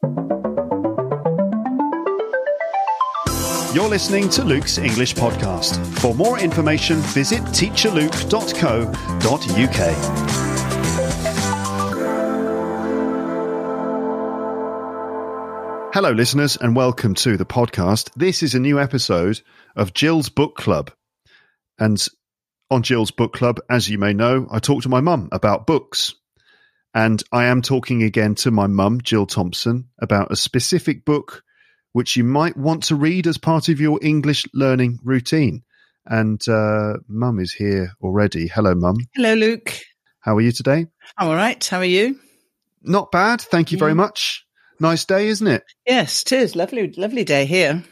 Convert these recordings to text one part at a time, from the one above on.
You're listening to Luke's English Podcast. For more information, visit teacherluke.co.uk. Hello, listeners, and welcome to the podcast. This is a new episode of Gill's Book Club. And on Gill's Book Club, as you may know, I talk to my mum about books. And I am talking again to my mum, Gill Thompson, about a specific book which you might want to read as part of your English learning routine. And uh, mum is here already. Hello, mum. Hello, Luke. How are you today? I'm all right. How are you? Not bad. Thank you very much. Nice day, isn't it? Yes, it is. Lovely, lovely day here.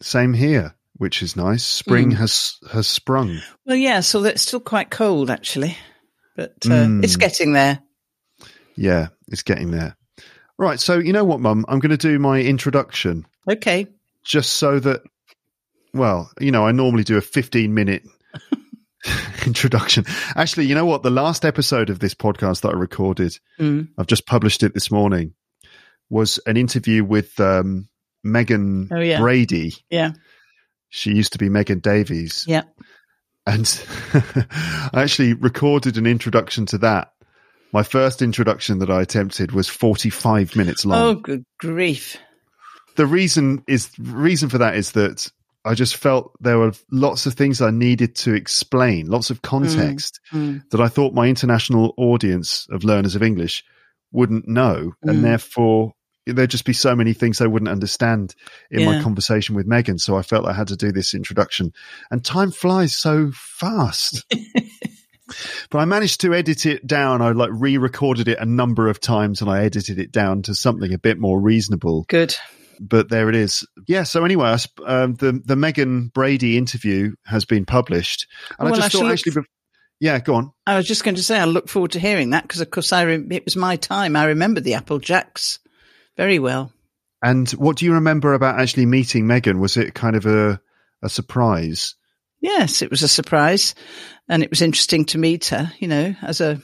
Same here, which is nice. Spring Mm. has has sprung. Well, yeah, so it's still quite cold, actually. But uh, Mm. it's getting there. Yeah, it's getting there. Right. So you know what, mum? I'm going to do my introduction Okay. just so that, well, you know, I normally do a 15 minute introduction. Actually, you know what? The last episode of this podcast that I recorded, Mm. I've just published it this morning, was an interview with um, Megan Oh, yeah. Brady. Yeah. She used to be Megan Davies. Yeah. And I actually recorded an introduction to that. My first introduction that I attempted was 45 minutes long. Oh, good grief. the reason is reason for that is that I just felt there were lots of things I needed to explain, lots of context Mm. that I thought my international audience of learners of English wouldn't know, Mm. and therefore there'd just be so many things they wouldn't understand in my conversation with Megan. So I felt I had to do this introduction, and time flies so fast. But I managed to edit it down. I like re-recorded it a number of times, and I edited it down to something a bit more reasonable Good. but there it is. Yeah. So anyway, I sp- um, the the Megan Brady interview has been published, and Well, I I just shall thought actually, bef- yeah, go on. I was just going to say, I look forward to hearing that because, of course, I re- it was my time. I remember the Applejacks very well. And what do you remember about actually meeting Megan? Was it kind of a a surprise? Yes, it was a surprise, and it was interesting to meet her. You know, as a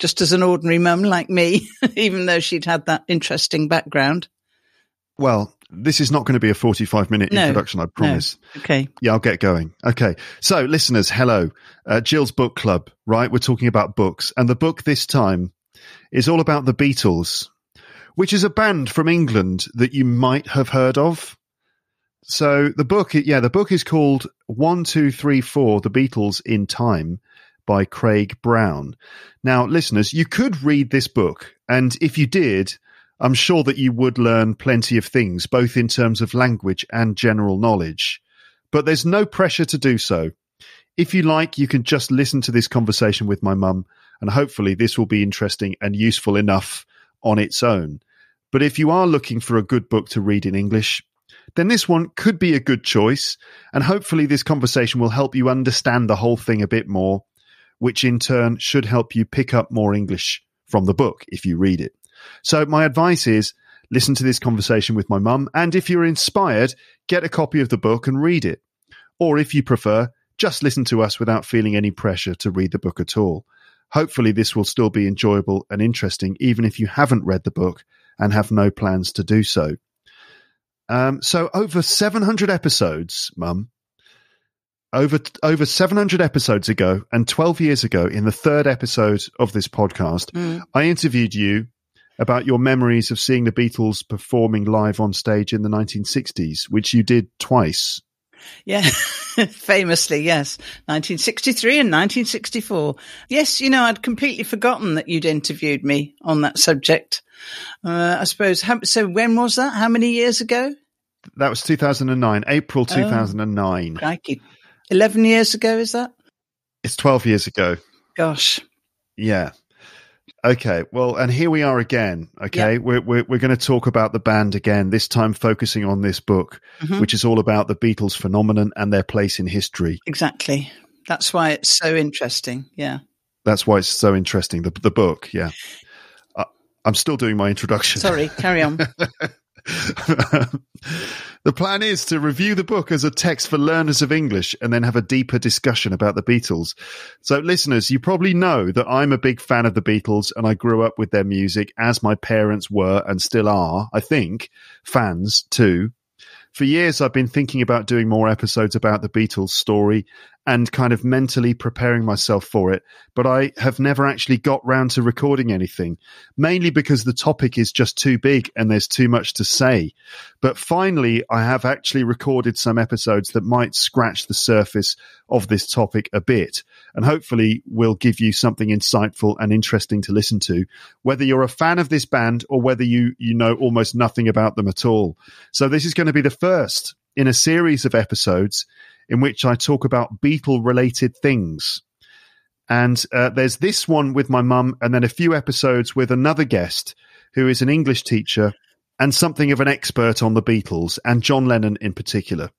just as an ordinary mum like me, even though she'd had that interesting background. Well, this is not going to be a forty-five minute No, introduction. I promise. Okay. Yeah, I'll get going. Okay. So, listeners, hello. Uh, Gill's Book Club, right? We're talking about books. And the book this time is all about the Beatles, which is a band from England that you might have heard of. So, the book, yeah, the book is called One, Two, Three, Four The Beatles in Time by Craig Brown. Now, listeners, you could read this book. And if you did, I'm sure that you would learn plenty of things, both in terms of language and general knowledge but there's no pressure to do so. If you like, you can just listen to this conversation with my mum, and hopefully this will be interesting and useful enough on its own. But if you are looking for a good book to read in English, then this one could be a good choice, and hopefully this conversation will help you understand the whole thing a bit more, which in turn should help you pick up more English from the book if you read it. So my advice is listen to this conversation with my mum, and if you're inspired, get a copy of the book and read it. Or if you prefer, just listen to us without feeling any pressure to read the book at all. Hopefully, this will still be enjoyable and interesting, even if you haven't read the book and have no plans to do so. Um, so, over 700 episodes, Mum, over over 700 episodes ago and 12 years ago, in the third episode of this podcast, Mm. I interviewed you about your memories of seeing the Beatles performing live on stage in the 1960s, which you did twice. Yeah, famously, yes. 1963 and 1964. Yes, you know, I'd completely forgotten that you'd interviewed me on that subject. Uh, I suppose, how, so when was that? How many years ago? That was 2009, April 2009. Crikey. 11 years ago, is that? It's 12 years ago. Gosh. Yeah. Okay. Well, and here we are again. Okay. We're, we're, we're going to talk about the band again, this time focusing on this book, Mhm. which is all about the Beatles phenomenon and their place in history. Exactly. That's why it's so interesting. Yeah. That's why it's so interesting. The, the book. Yeah. I, I'm still doing my introduction. Sorry, carry on. the plan is to review the book as a text for learners of English and then have a deeper discussion about the Beatles. So, listeners, you probably know that I'm a big fan of the Beatles and I grew up with their music as my parents were and still are, I think, fans too. For years, I've been thinking about doing more episodes about the Beatles story and kind of mentally preparing myself for it, but I have never actually got round to recording anything, mainly because the topic is just too big and there's too much to say. But finally, I have actually recorded some episodes that might scratch the surface of this topic a bit and hopefully will give you something insightful and interesting to listen to, whether you're a fan of this band or whether you, you know almost nothing about them at all. So this is going to be the first in a series of episodes in which I talk about Beatle related things. And uh, there's this one with my mum, and then a few episodes with another guest who is an English teacher and something of an expert on the Beatles and John Lennon in particular.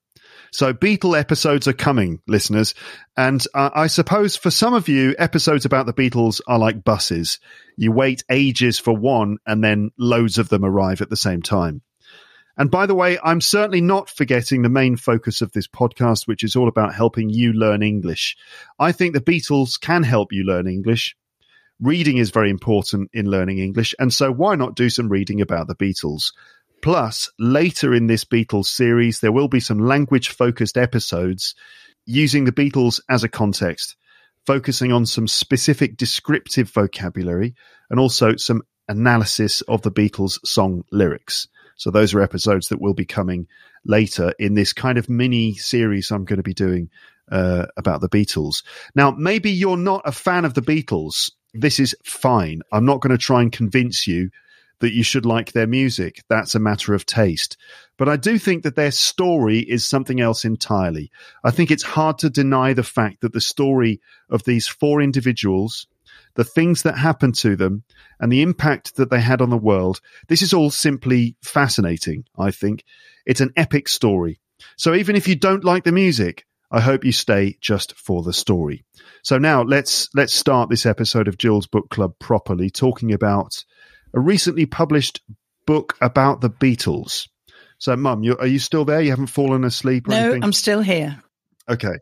So Beatle episodes are coming, listeners. And uh, I suppose for some of you, episodes about the Beatles are like buses. You wait ages for one and then loads of them arrive at the same time. And by the way, I'm certainly not forgetting the main focus of this podcast, which is all about helping you learn English. I think the Beatles can help you learn English. Reading is very important in learning English. And so why not do some reading about the Beatles? Plus, later in this Beatles series, there will be some language focused episodes using the Beatles as a context, focusing on some specific descriptive vocabulary and also some analysis of the Beatles song lyrics. So those are episodes that will be coming later in this kind of mini series I'm going to be doing uh, about the Beatles. Now, maybe you're not a fan of the Beatles. This is fine. I'm not going to try and convince you that you should like their music. That's a matter of taste. But I do think that their story is something else entirely. I think it's hard to deny the fact that the story of these four individuals the things that happened to them, and the impact that they had on the world. This is all simply fascinating, I think. It's an epic story. So even if you don't like the music, I hope you stay just for the story. So now let's let's start this episode of Gill's Book Club properly, talking about a recently published book about the Beatles. So, Mum, are you still there? You haven't fallen asleep? no, anything? I'm still here. Okay.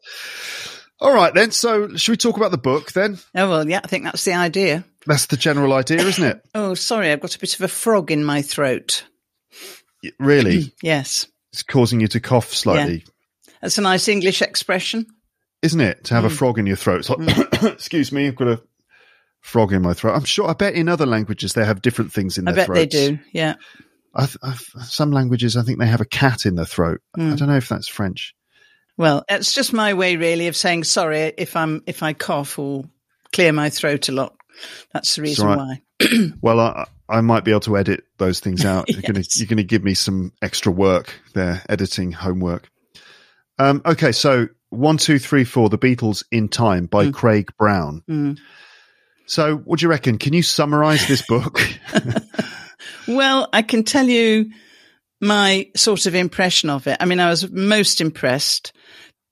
All right, then. So, should we talk about the book then? Oh, well, yeah, I think that's the idea. That's the general idea, isn't it? oh, sorry, I've got a bit of a frog in my throat. Really? yes. It's causing you to cough slightly. Yeah. That's a nice English expression. Isn't it? To have mm. a frog in your throat. It's like, mm. excuse me, I've got a frog in my throat. I'm sure, I bet in other languages they have different things in their I bet throats. they do, yeah. I've, I've, some languages, I think they have a cat in their throat. Mm. I don't know if that's French. Well, it's just my way, really, of saying sorry if I'm if I cough or clear my throat a lot. That's the reason right. why. well, I, I might be able to edit those things out. yes. You're going you're to give me some extra work there, editing homework. Um, okay, so one, two, three, four. The Beatles in Time by mm. Craig Brown. Mm. So, what do you reckon? Can you summarize this book? well, I can tell you my sort of impression of it. I mean, I was most impressed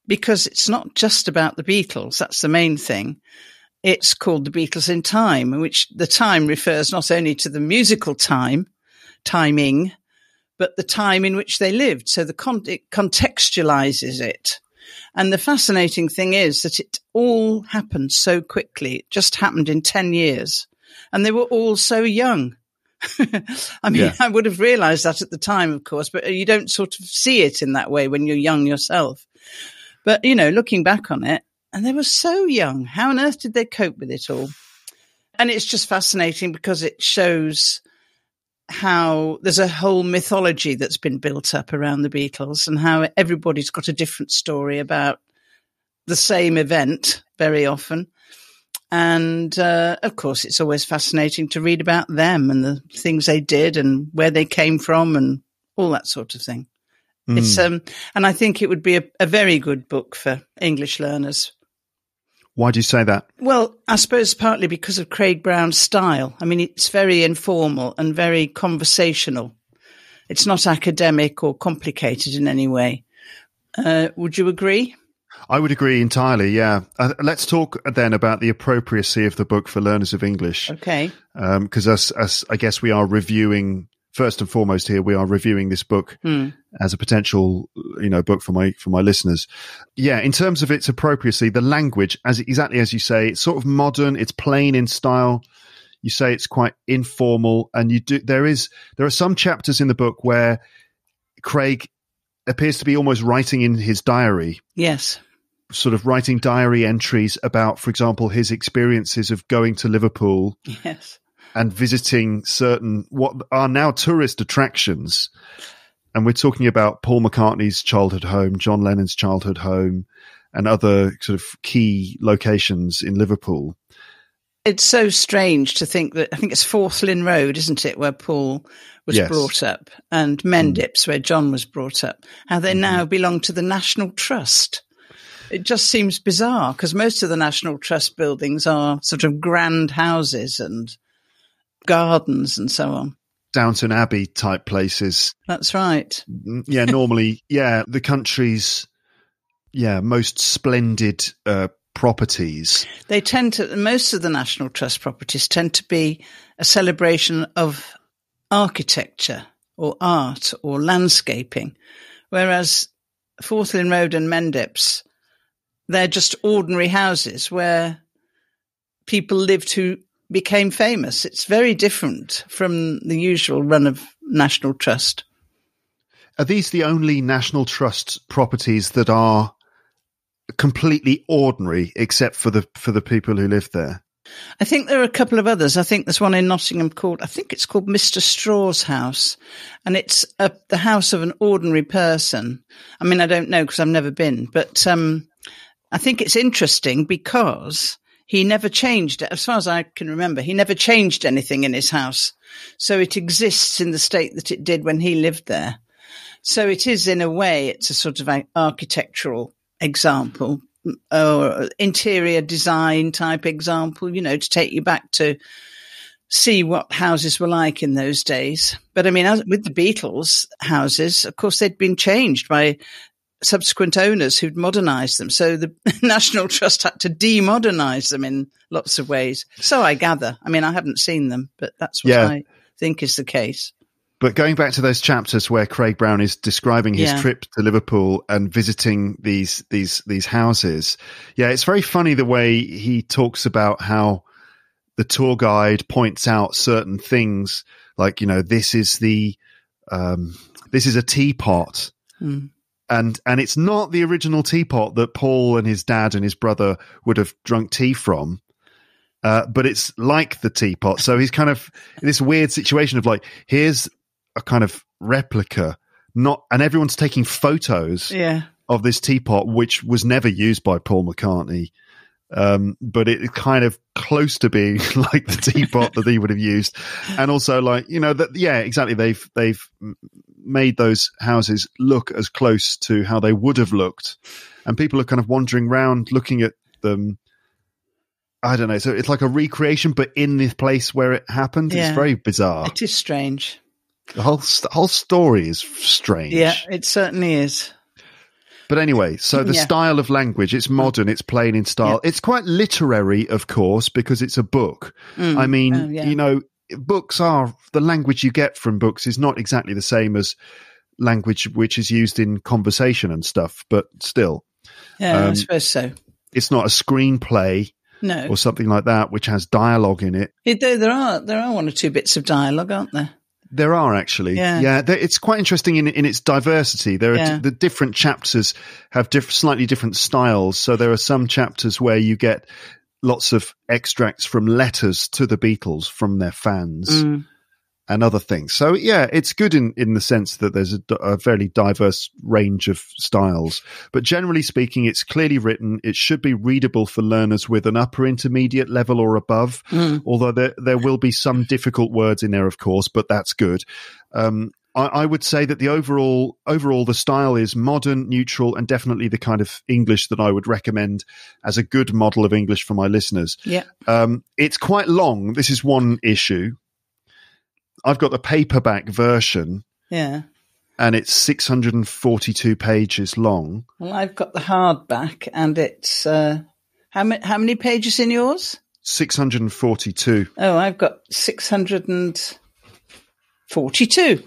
because it's not just about the Beatles. That's the main thing. It's called The Beatles in Time, which the time refers not only to the musical time, timing, but the time in which they lived. So the con- it contextualizes it. And the fascinating thing is that it all happened so quickly. It just happened in 10 years. And they were all so young. I mean, yeah. I would have realized that at the time, of course, but you don't sort of see it in that way when you're young yourself. But, you know, looking back on it, and they were so young. How on earth did they cope with it all? And it's just fascinating because it shows how there's a whole mythology that's been built up around the Beatles and how everybody's got a different story about the same event very often. And uh, of course, it's always fascinating to read about them and the things they did and where they came from and all that sort of thing. Mm. It's um, and I think it would be a, a very good book for English learners. Why do you say that? Well, I suppose partly because of Craig Brown's style. I mean, it's very informal and very conversational. It's not academic or complicated in any way. Uh, would you agree? I would agree entirely. Yeah. Uh, let's talk then about the appropriacy of the book for learners of English. Okay. Because um, as, as I guess we are reviewing first and foremost here we are reviewing this book hmm. as a potential you know book for my for my listeners. Yeah in terms of its appropriacy the language as exactly as you say it's sort of modern it's plain in style. You say it's quite informal and you do there is there are some chapters in the book where craig appears to be almost writing in his diary. Yes. sort of writing diary entries about for example his experiences of going to liverpool. Yes. And visiting certain what are now tourist attractions. And we're talking about Paul McCartney's childhood home, John Lennon's childhood home, and other sort of key locations in Liverpool. It's so strange to think that I think it's Forthlin Road, isn't it, where Paul was Yes. brought up, and Mendips, mm. where John was brought up, how they mm-hmm. now belong to the National Trust. It just seems bizarre because most of the National Trust buildings are sort of grand houses and gardens and so on. Downton Abbey type places. That's right. Mm, Yeah, normally, yeah, the country's, yeah, most splendid uh, properties. They tend to, most of the National Trust properties tend to be a celebration of architecture or art or landscaping, whereas Forthlin Road and Mendips, they're just ordinary houses where people lived who became famous. It's very different from the usual run of National Trust. Are these the only National Trust properties that are completely ordinary, except for the for the people who live there? I think there are a couple of others. I think there's one in Nottingham called, I think it's called Mr. Straw's house. And it's a, the house of an ordinary person. I mean, I don't know because I've never been, but, um, I think it's interesting because he never changed. As far as I can remember, he never changed anything in his house. So it exists in the state that it did when he lived there. So it is in a way, it's a sort of architectural example or interior design type example, you know, to take you back to see what houses were like in those days. But I mean, with the Beatles houses, of course, they'd been changed by subsequent owners who'd modernized them. So the National Trust had to demodernize them in lots of ways. So I gather. I mean, I haven't seen them, but that's what Yeah. I think is the case. But going back to those chapters where Craig Brown is describing his Yeah. trip to Liverpool and visiting these these these houses, yeah, it's very funny the way he talks about how the tour guide points out certain things, like you know, this is the um, this is a teapot, Hmm. And and it's not the original teapot that Paul and his dad and his brother would have drunk tea from. Uh, but it's like the teapot. So he's kind of in this weird situation of like, here's a kind of replica, not, and everyone's taking photos Yeah. of this teapot, which was never used by Paul McCartney. Um, but it kind of close to being like the teapot that he would have used. And also like, you know, that, yeah, exactly. They've, they've made those houses look as close to how they would have looked. And people are kind of wandering around looking at them. I don't know. So it's like a recreation, but in the place where it happened. Yeah. It's very bizarre. It is strange. The whole, st- whole story is strange. Yeah, it certainly is. But anyway, so the Yeah. style of language, it's modern, it's plain in style. It's quite literary, of course, because it's a book. Mm. I mean, Oh, yeah. you know, books are the language you get from books is not exactly the same as language which is used in conversation and stuff, but still, Yeah, I Um, suppose so. it's not a screenplay No. or something like that which has dialogue in it. It- there are there are one or two bits of dialogue, aren't there? There are actually, Yeah. yeah. it's quite interesting in in its diversity. There are Yeah. the different chapters have diff- slightly different styles. So there are some chapters where you get lots of extracts from letters to the Beatles from their fans Mm. and other things. So yeah, it's good in in the sense that there's a, a fairly diverse range of styles. But generally speaking, it's clearly written. It should be readable for learners with an upper intermediate level or above. Although there there will be some difficult words in there, of course, but that's good. Um, I, I would say that the overall overall the style is modern, neutral, and definitely the kind of English that I would recommend as a good model of English for my listeners. Yeah. Um, it's quite long. This is one issue. I've got the paperback version, Yeah. and it's 642 pages long. Well, I've got the hardback, and it's uh, how many how many pages in yours? 642. Oh, I've got six hundred and 42.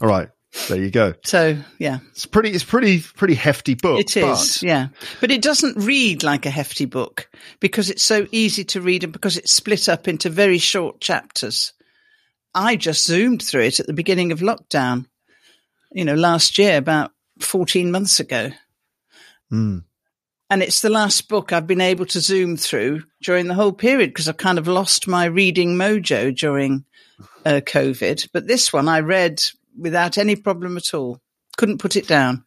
All right. There you go. So, yeah. It's pretty. It's pretty. Pretty hefty book. It is, but- yeah. But it doesn't read like a hefty book because it's so easy to read and because it's split up into very short chapters. I just zoomed through it at the beginning of lockdown, you know, last year, about 14 months ago. Mm. And it's the last book I've been able to zoom through during the whole period because I've kind of lost my reading mojo during uh, COVID. But this one I read without any problem at all. Couldn't put it down.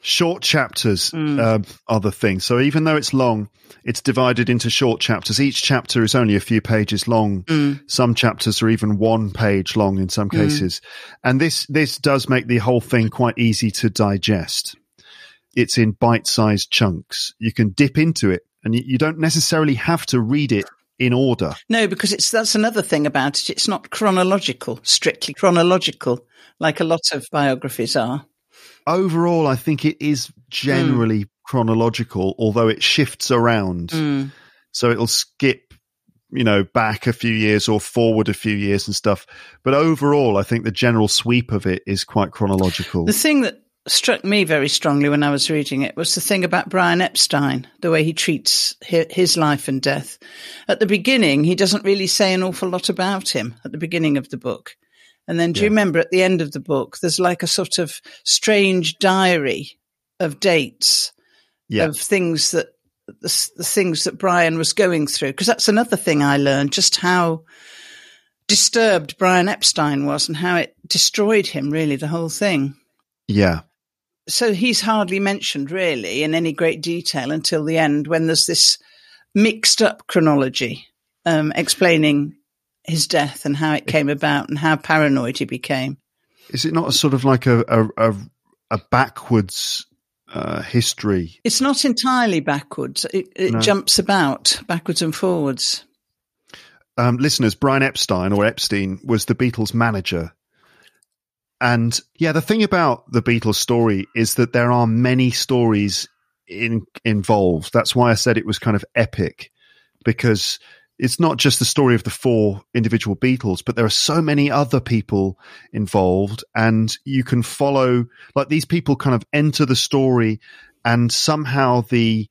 Short chapters Mm. um, are the thing. So even though it's long, it's divided into short chapters. Each chapter is only a few pages long. Mm. Some chapters are even one page long in some cases. And this, this does make the whole thing quite easy to digest. It's in bite sized chunks. You can dip into it and you don't necessarily have to read it in order. No, because it's that's another thing about it. It's not chronological, strictly chronological, like a lot of biographies are. Overall, I think it is generally chronological, although it shifts around. Mm. So it'll skip, you know, back a few years or forward a few years and stuff. But overall, I think the general sweep of it is quite chronological. The thing that struck me very strongly when I was reading it was the thing about Brian Epstein, the way he treats his life and death. At the beginning, he doesn't really say an awful lot about him at the beginning of the book. And then do you remember at the end of the book, there's like a sort of strange diary of dates Yeah. of things that the, the things that Brian was going through. Because that's another thing I learned, just how disturbed Brian Epstein was and how it destroyed him, really, the whole thing. yeah. So he's hardly mentioned really in any great detail until the end when there's this mixed up chronology um, explaining his death and how it came about and how paranoid he became. Is it not a sort of like a, a, a, a backwards uh, history? It's not entirely backwards. It, it No. jumps about backwards and forwards. Um, listeners, Brian Epstein or Epstein was the Beatles manager. And yeah, the thing about the Beatles story is that there are many stories in, involved. That's why I said it was kind of epic because it's not just the story of the four individual Beatles, but there are so many other people involved and you can follow like these people kind of enter the story and somehow the,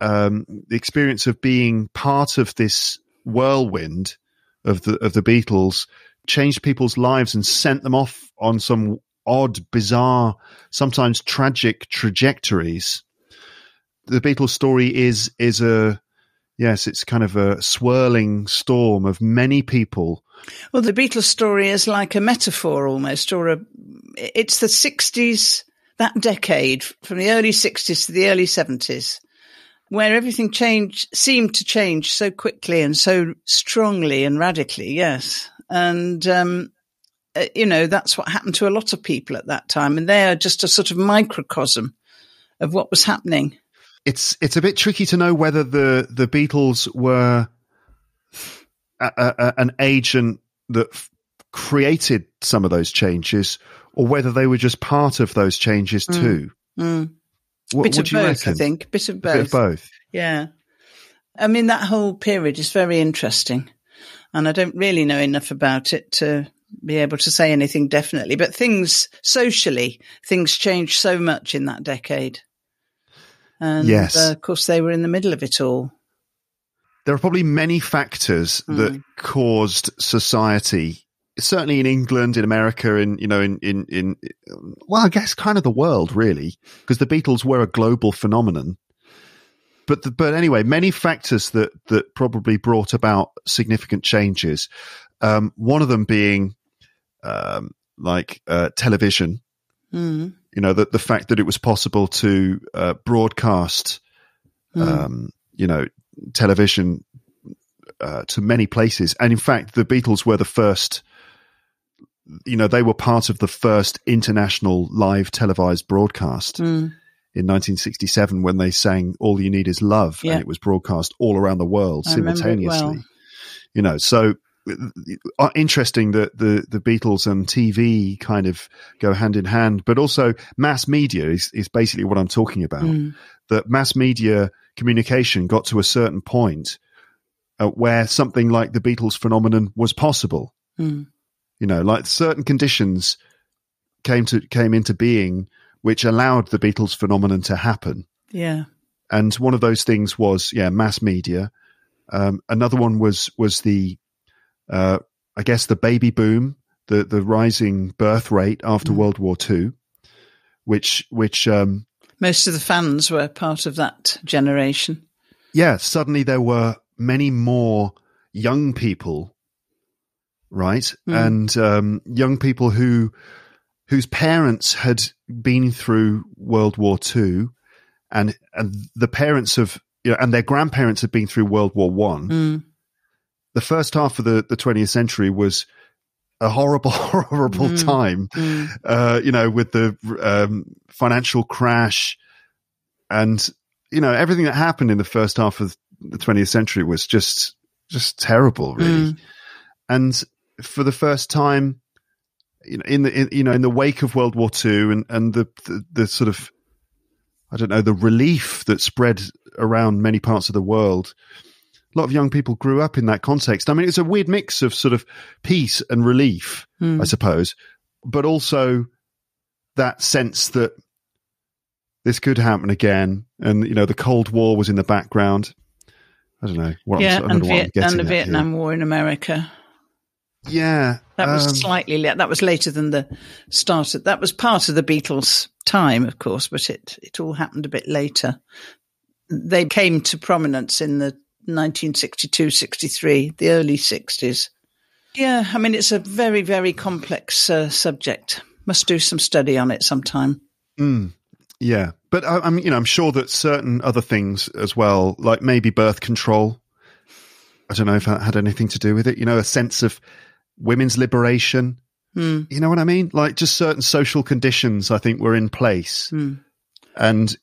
um, the experience of being part of this whirlwind of the, of the Beatles changed people's lives and sent them off on some odd, bizarre, sometimes tragic trajectories. The Beatles story is is a yes, it's kind of a swirling storm of many people. Well, the Beatles story is like a metaphor almost, or a, it's the 60s, that decade from the early 60s to the early 70s, where everything changed, seemed to change so quickly and so strongly and radically. Yes. And, um, uh, you know, that's what happened to a lot of people at that time. And they are just a sort of microcosm of what was happening. It's it's a bit tricky to know whether the the Beatles were a, a, an agent that f- created some of those changes, or whether they were just part of those changes too. Mm. What, Bit what of you both, reckon? I think. Bit of both. bit of both. Yeah. I mean, that whole period is very interesting. And I don't really know enough about it to be able to say anything definitely. But things socially, things changed so much in that decade. And Yes. uh, of course, they were in the middle of it all. there are probably many factors that Mm. caused society certainly in england in america in you know in in in well i guess kind of the world really because the beatles were a global phenomenon but the, but anyway many factors that that probably brought about significant changes um one of them being um like uh television Mm. you know the the fact that it was possible to uh, broadcast Mm. um, you know, television uh, to many places. And in fact, the Beatles were the first, you know, they were part of the first international live televised broadcast Mm. In 1967 when they sang All You Need Is Love. Yeah. And it was broadcast all around the world I simultaneously. well. You know, so uh, interesting that the, the Beatles and TV kind of go hand in hand, but also mass media is, is basically what I'm talking about Mm. that mass media communication got to a certain point uh, where something like the Beatles phenomenon was possible. Mm. You know, like certain conditions came to came into being which allowed the Beatles phenomenon to happen. Yeah. And one of those things was yeah, mass media. Um, another one was was the uh, I guess the baby boom, the the rising birth rate after Mm. World War Two, which which um, Most of the fans were part of that generation. yeah, suddenly there were many more young people, right, Mm. and um, young people who whose parents had been through World War Two, and and the parents of you know, and their grandparents had been through World War One. Mm. The first half of the the twentieth century was a horrible, horrible Mm. time. Mm. Uh, you know, with the um, financial crash and you know everything that happened in the first half of the 20th century was just just terrible, really. Mm. And for the first time, you know, in the in, you know in the wake of World War II and and the, the the sort of I don't know the relief that spread around many parts of the world. A lot of young people grew up in that context. I mean, it's a weird mix of sort of peace and relief. Mm. I suppose, but also that sense that this could happen again, and you know the Cold War was in the background. I don't know what yeah, I'm, I and, know what I'm Viet- and the at here. Vietnam War in America. Yeah, That was um, slightly that was later than the start. Of, that was part of the Beatles' time, of course, but it it all happened a bit later. They came to prominence in the 1962, 63, the early 60s. Yeah, I mean it's a very very complex uh, subject. Must do some study on it sometime. mm, yeah, but I, I'm you know I'm sure that certain other things as well, like maybe birth control. I don't know if that had anything to do with it. You know, a sense of women's liberation. Hmm. You know what I mean? Like just certain social conditions, I think, were in place. Hmm. and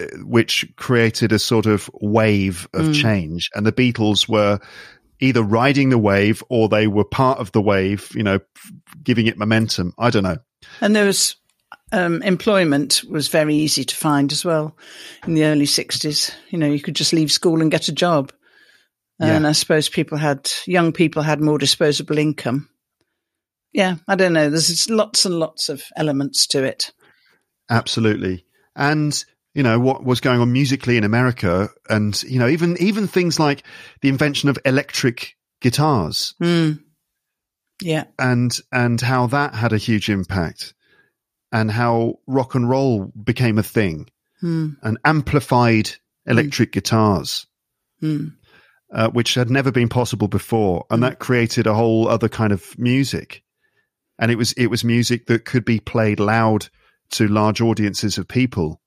uh, which created a sort of wave of Mm. change. And the Beatles were either riding the wave or they were part of the wave, you know, giving it momentum. I don't know. And there was um, employment was very easy to find as well in the early 60s. You know, you could just leave school and get a job. Yeah. And I suppose people had, young people had more disposable income. Yeah, I don't know. There's lots and lots of elements to it. Absolutely. And, you know, what was going on musically in America and, you know, even, even things like the invention of electric guitars Mm. Yeah. and, and how that had a huge impact and how rock and roll became a thing Mm. and amplified electric guitars. Mm. Uh, which had never been possible before, and that created a whole other kind of music. And it was it was music that could be played loud to large audiences of people,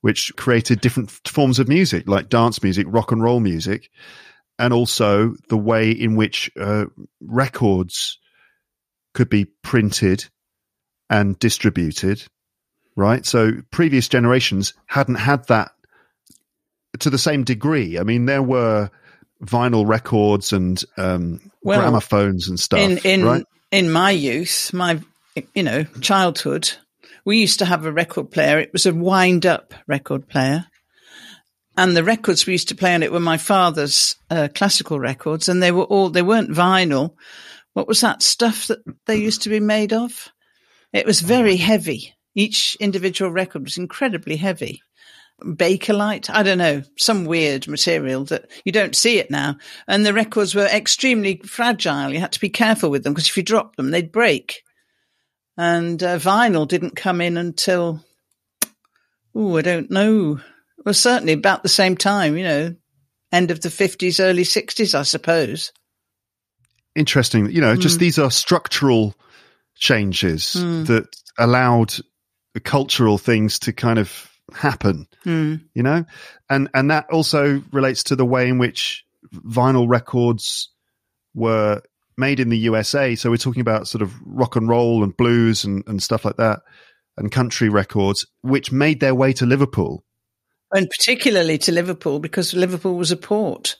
which created different forms of music, like dance music, rock and roll music, and also the way in which uh, records could be printed and distributed. Right, so previous generations hadn't had that to the same degree. I mean, there were vinyl records and um, Well, gramophones and stuff. in in right? in my youth, my you know childhood, we used to have a record player. It was a wind up record player, and the records we used to play on it were my father's uh, classical records, and they were all they weren't vinyl. What was that stuff that they used to be made of? It was very heavy. Each individual record was incredibly heavy. Bakelite, I don't know, some weird material that you don't see it now. And the records were extremely fragile. You had to be careful with them because if you dropped them, they'd break. And uh, vinyl didn't come in until, oh, I don't know. Well, certainly about the same time, you know, end of the 50s, early 60s, I suppose. Interesting. You know, just Mm. these are structural changes Mm. that allowed cultural things to kind of happen. Hmm. You know, and and that also relates to the way in which vinyl records were made in the USA. So we're talking about sort of rock and roll and blues and, and stuff like that, and country records, which made their way to Liverpool. And particularly to Liverpool because Liverpool was a port.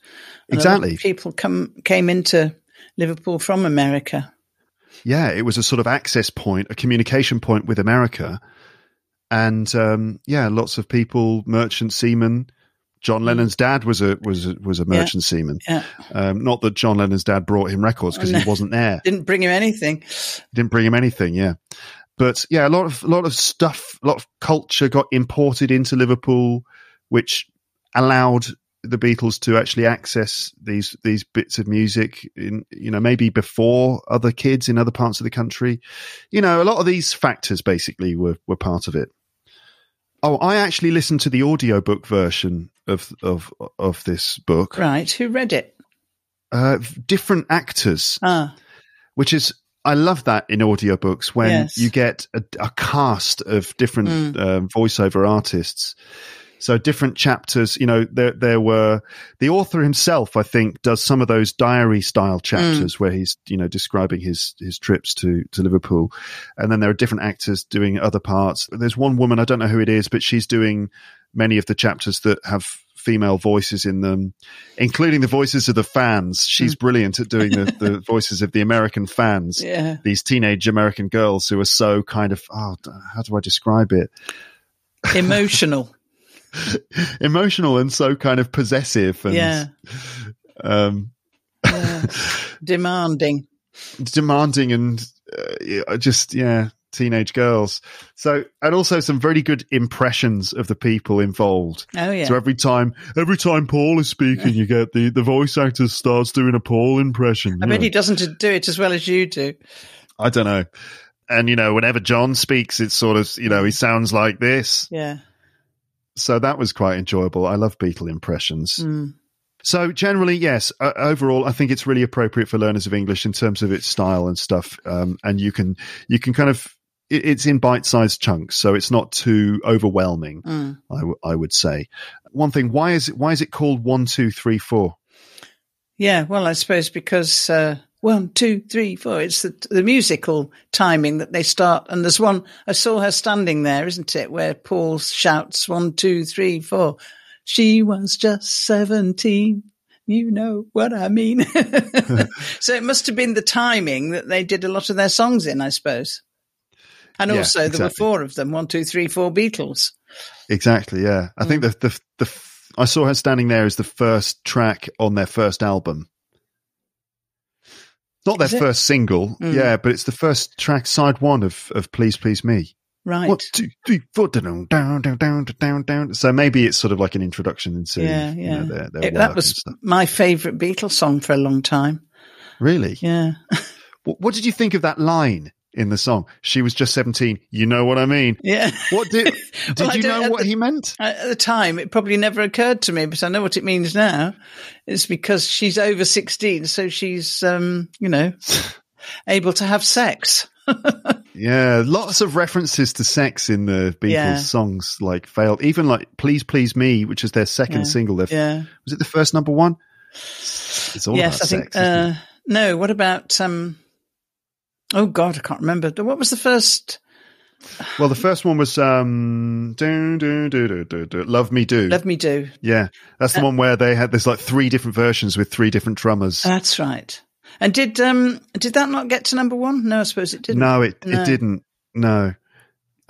And a lot of Exactly. people come came into Liverpool from America. yeah, it was a sort of access point, a communication point with America. And um, yeah, lots of people, merchant seamen, John Lennon's dad was a was a, was a merchant seaman. Yeah. Um, not that John Lennon's dad brought him records because he wasn't there. Didn't bring him anything. Didn't bring him anything. Yeah, but yeah, a lot of a lot of stuff, a lot of culture got imported into Liverpool, which allowed the Beatles to actually access these these bits of music in you know maybe before other kids in other parts of the country. You know, a lot of these factors basically were were part of it. Oh, I actually listened to the audiobook version of of of this book. Right. Who read it? Uh, different actors, Ah, which is I love that in audiobooks when Yes. you get a, a cast of different Mm. um, voiceover artists. So different chapters, you know, there there were the author himself. I think does some of those diary style chapters mm. where he's you know describing his his trips to to Liverpool, and then there are different actors doing other parts. There's one woman I don't know who it is, but she's doing many of the chapters that have female voices in them, including the voices of the fans. She's hmm. brilliant at doing the, the voices of the American fans yeah. these teenage American girls who are so kind of oh, how do I describe it? Emotional. Emotional and so kind of possessive and yeah. um, yeah. Demanding. demanding and uh, just yeah, teenage girls. So and also some very good impressions of the people involved. Oh, yeah. So every time, every time Paul is speaking, you get the the voice actor starts doing a Paul impression. I bet know. he doesn't do it as well as you do. I don't know. And you know, whenever John speaks, it's sort of you know he sounds like this. Yeah. So that was quite enjoyable. I love Beatle impressions. Mm. So generally, yes. Uh, overall, I think it's really appropriate for learners of English in terms of its style and stuff. Um, and you can you can kind of it, it's in bite-sized chunks, so it's not too overwhelming. Mm. I, w- I would say. One thing: why is it why is it called one two three four? Yeah. Well, I suppose because uh, one, two, three, four. It's the, the musical timing that they start. And there's one. I saw her standing there, isn't it? Where Paul shouts one, two, three, four. She was just seventeen. You know what I mean. so it must have been the timing that they did a lot of their songs in, I suppose. And Yeah, also, there were four of them: one, two, three, four Beatles. Exactly. Yeah, I think mm. the the the I saw her standing there as the first track on their first album. Not their first single, Mm. yeah, but it's the first track, side one of of Please Please Me. Right. One, two, three, four, down, down, down, down, down, down. So maybe it's sort of like an introduction into Yeah, you yeah. know, their, their It- that was my favourite Beatles song for a long time. Really? Yeah. What, what did you think of that line in the song? She was just seventeen. You know what I mean? Yeah. What did did Well, you know what the- he meant? At the time, it probably never occurred to me, but I know what it means now. It's because she's over 16, so she's, um, you know, able to have sex. Yeah, lots of references to sex in the Beatles Yeah. songs, like failed. Even like "Please Please Me," which is their second Yeah. single. Their, Yeah. Was it the first number one? It's all yes, about I think, sex. it? uh, no, what about, um, oh God, I can't remember. What was the first? Well, the first one was um, do, do, do, do, do, do, "Love Me Do." Love Me Do. yeah, that's Uh, the one where they had there's like three different versions with three different drummers. That's right. And did, um, did that not get to number one? No, I suppose it didn't. no, it No. it didn't. No,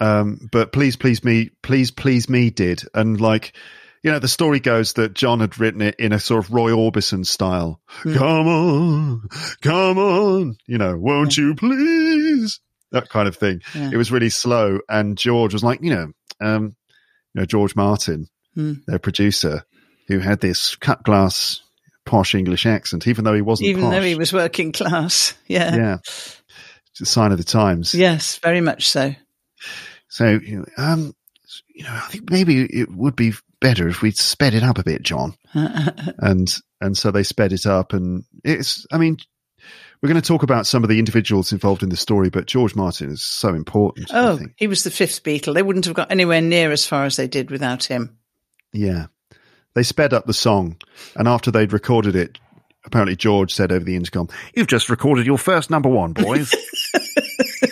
um, but please, please me, please, please me did, and like. You know, the story goes that John had written it in a sort of Roy Orbison style. Hmm. Come on, come on, you know, won't you please? That kind of thing. Yeah. It was really slow, and George was like, you know, um, you know, George Martin, Hmm. their producer, who had this cut glass posh English accent, even though he wasn't Even posh. though he was working class. Yeah. yeah, it's a sign of the times. Yes, very much so. So, you know, um, you know, I think maybe it would be better if we'd sped it up a bit, John. and and so they sped it up, and it's. I mean, we're going to talk about some of the individuals involved in the story, but George Martin is so important. Oh, he was the fifth Beatle. They wouldn't have got anywhere near as far as they did without him. Yeah, they sped up the song, and after they'd recorded it, apparently George said over the intercom, "You've just recorded your first number one, boys."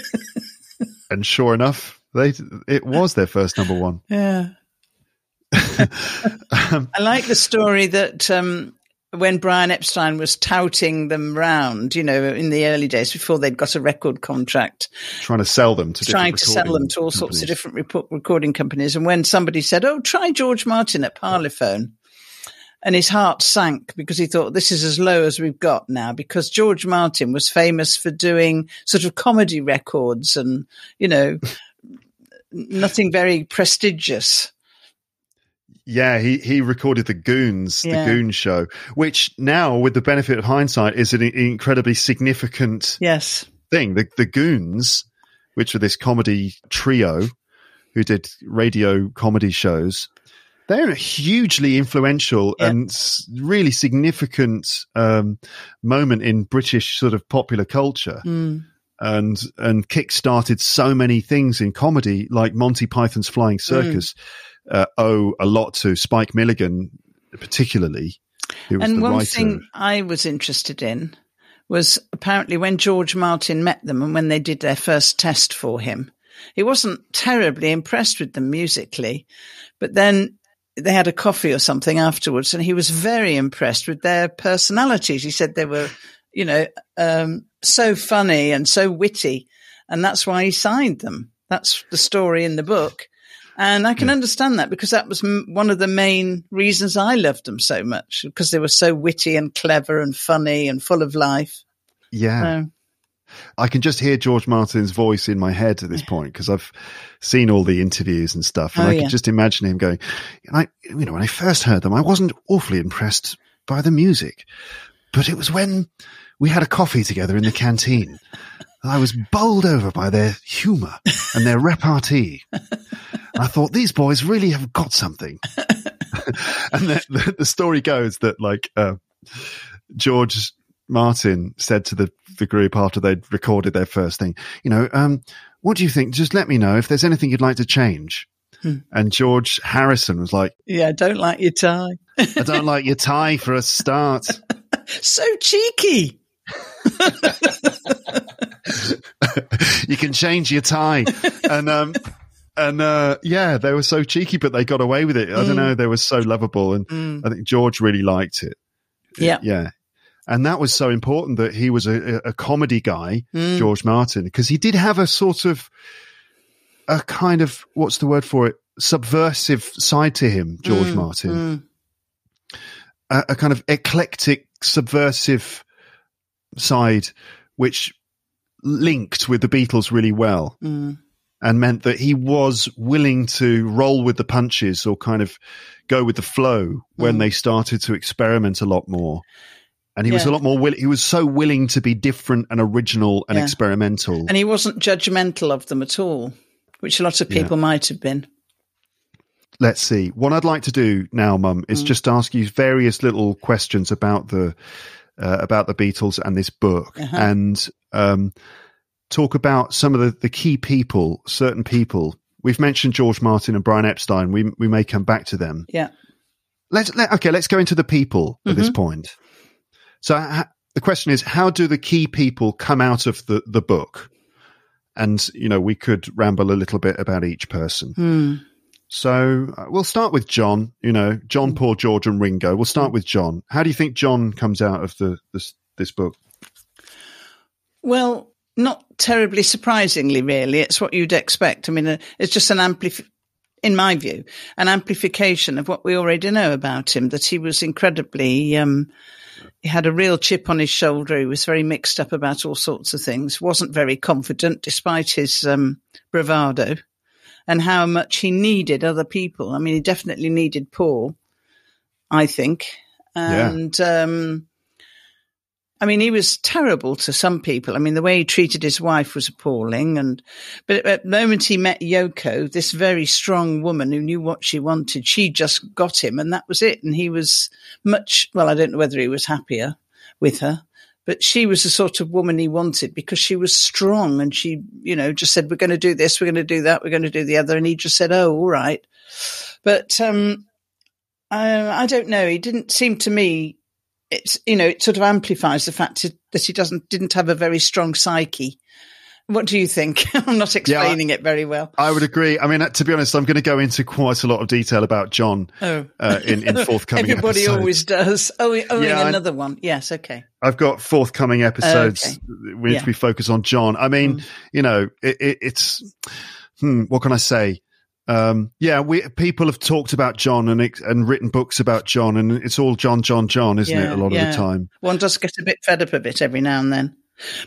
and sure enough, they it was their first number one. Yeah. I like the story that um, when Brian Epstein was touting them round, you know, in the early days before they'd got a record contract, Trying to sell them to trying to sell them to all sorts of different recording companies. And when somebody said, "Oh, try George Martin at Parlophone," and his heart sank because he thought this is as low as we've got now because George Martin was famous for doing sort of comedy records and you know nothing very prestigious. Yeah, he, he recorded the Goons, Yeah. the Goon Show, which now, with the benefit of hindsight, is an incredibly significant Yes. thing. The the Goons, which were this comedy trio who did radio comedy shows, they're a hugely influential Yeah. and really significant um, moment in British sort of popular culture. Mm. and and kick-started so many things in comedy, like Monty Python's Flying Circus, uh, owe a lot to Spike Milligan, particularly. Was And one writer. thing I was interested in was apparently when George Martin met them and when they did their first test for him, he wasn't terribly impressed with them musically, but then they had a coffee or something afterwards and he was very impressed with their personalities. He said they were, you know, um, so funny and so witty. And that's why he signed them. That's the story in the book. And I can understand that because that was m- one of the main reasons I loved them so much because they were so witty and clever and funny and full of life. yeah, So, I can just hear George Martin's voice in my head at this point because I've seen all the interviews and stuff, and Oh, I yeah. can just imagine him going. And I, you know, when I first heard them, I wasn't awfully impressed by the music, but it was when we had a coffee together in the canteen. I was bowled over by their humour and their repartee. I thought these boys really have got something. and the, the, the story goes that like uh, George Martin said to the the group after they'd recorded their first thing, you know, um, what do you think? Just let me know if there's anything you'd like to change. Hmm. And George Harrison was like, yeah, I don't like your tie. I don't like your tie for a start. So cheeky. you can change your tie. And um and uh yeah, they were so cheeky, but they got away with it. I don't Mm. know, they were so lovable and Mm. I think George really liked it. Yeah. Yeah. And that was so important that he was a, a- a comedy guy, Mm. George Martin, because he did have a sort of a kind of what's the word for it? Subversive side to him, George Mm, Martin. mm. A, a kind of eclectic, subversive side, which linked with the Beatles really well Mm. and meant that he was willing to roll with the punches or kind of go with the flow when Mm. they started to experiment a lot more. And he was a lot more willing. He was so willing to be different and original and Yeah. experimental. And he wasn't judgmental of them at all, which a lot of Yeah. people might have been. Let's see. What I'd like to do now, Mum, is Mm. just ask you various little questions about the uh, about the Beatles and this book, Uh-huh. and um, talk about some of the, the key people, certain people. We've mentioned George Martin and Brian Epstein. We we may come back to them. Yeah. Let's let, okay. Let's go into the people at this Mhm. point. So ha- the question is, how do the key people come out of the the book? And you know, we could ramble a little bit about each person. Hmm. So uh, we'll start with John. You know, John, Paul, George, and Ringo. We'll start with John. How do you think John comes out of the this this book? Well, not terribly surprisingly, really. It's what you'd expect. I mean, uh, it's just an amplif- in my view, an amplification of what we already know about him, that he was incredibly, um, he had a real chip on his shoulder. He was very mixed up about all sorts of things, wasn't very confident despite his, um, bravado and how much he needed other people. I mean, he definitely needed Paul, I think. Yeah. And, um, I mean, he was terrible to some people. I mean, the way he treated his wife was appalling. And, but at the moment he met Yoko, this very strong woman who knew what she wanted, she just got him and that was it. And he was much, well, I don't know whether he was happier with her, but she was the sort of woman he wanted because she was strong and she, you know, just said, we're going to do this, we're going to do that, we're going to do the other. And he just said, oh, all right. But, um, I, I don't know. He didn't seem to me it's you know it sort of amplifies the fact that he doesn't didn't have a very strong psyche. What do you think? I'm not explaining it very well. I would agree. I mean, uh, to be honest, I'm going to go into quite a lot of detail about John Oh, uh, in in forthcoming. Episodes. Everybody episodes. always does. Oh, oh, Yeah, I- another one. Yes, okay. I've got forthcoming episodes Okay. which Yeah. we focus on John. I mean, Mm. you know, it, it, it's hmm, what can I say? Um, yeah, we people have talked about John and and written books about John, and it's all John, John, John, isn't it? A lot yeah. of the time. One does get a bit fed up of it every now and then.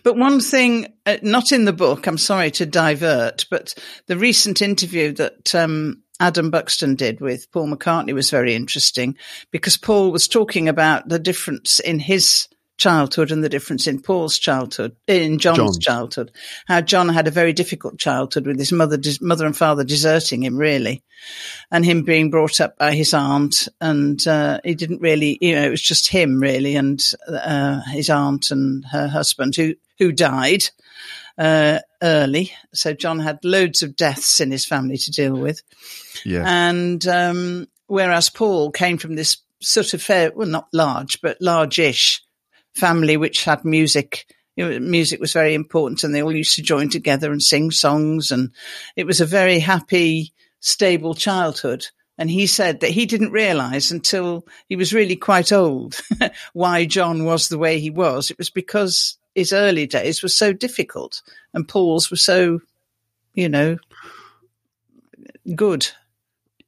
But one thing, uh, not in the book, I'm sorry to divert, but the recent interview that um, Adam Buxton did with Paul McCartney was very interesting because Paul was talking about the difference in his childhood and the difference in Paul's childhood, in John's John's. childhood. How John had a very difficult childhood with his mother, mother and father deserting him, really, and him being brought up by his aunt, and uh, he didn't really, you know, it was just him really, and uh, his aunt and her husband who who died uh, early. So John had loads of deaths in his family to deal with, Yeah. and um, whereas Paul came from this sort of fair, well, not large, but large-ish family which had music. Know, music was very important, and they all used to join together and sing songs, and it was a very happy, stable childhood. And he said that he didn't realize until he was really quite old why John was the way he was. It was because his early days were so difficult, and Paul's were so, you know, good.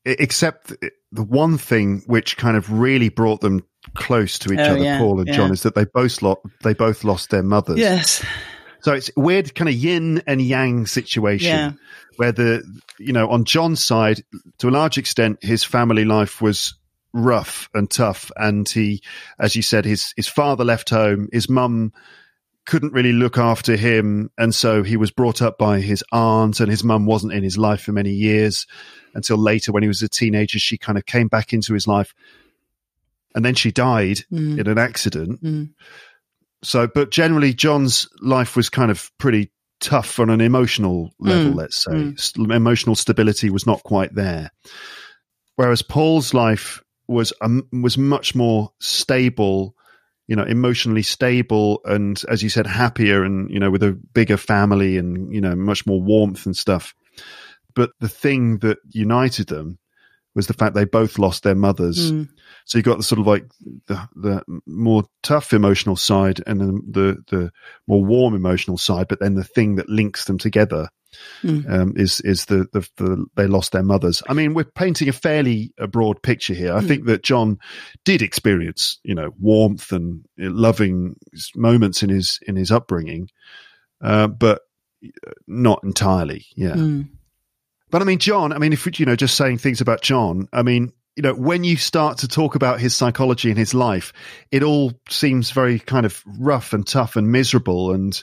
Except the one thing which kind of really brought them close to each Oh, other, yeah, Paul and yeah. John, is that they both lost. They both lost their mothers. Yes. So it's a weird kind of yin and yang situation Yeah. where the, you know, on John's side, to a large extent, his family life was rough and tough. And he, as you said, his, his father left home, his mum couldn't really look after him. And so he was brought up by his aunt and his mum wasn't in his life for many years until later when he was a teenager, she kind of came back into his life. And then she died Mm. in an accident. Mm. So, but generally, John's life was kind of pretty tough on an emotional level, Mm, let's say. mm. St- emotional stability was not quite there. Whereas Paul's life was um, was much more stable, you know, emotionally stable, and as you said, happier, and you know, with a bigger family, and you know, much more warmth and stuff. But the thing that united them was the fact they both lost their mothers. Mm. So you got the sort of like the the more tough emotional side and then the the more warm emotional side, but then the thing that links them together Mm. um, is is the, the the they lost their mothers. I mean, we're painting a fairly uh, broad picture here. I Mm. think that John did experience you know warmth and uh, loving moments in his in his upbringing, uh, but not entirely. Yeah. But I mean, John, I mean, if, you know, just saying things about John, I mean, you know, when you start to talk about his psychology and his life, it all seems very kind of rough and tough and miserable. And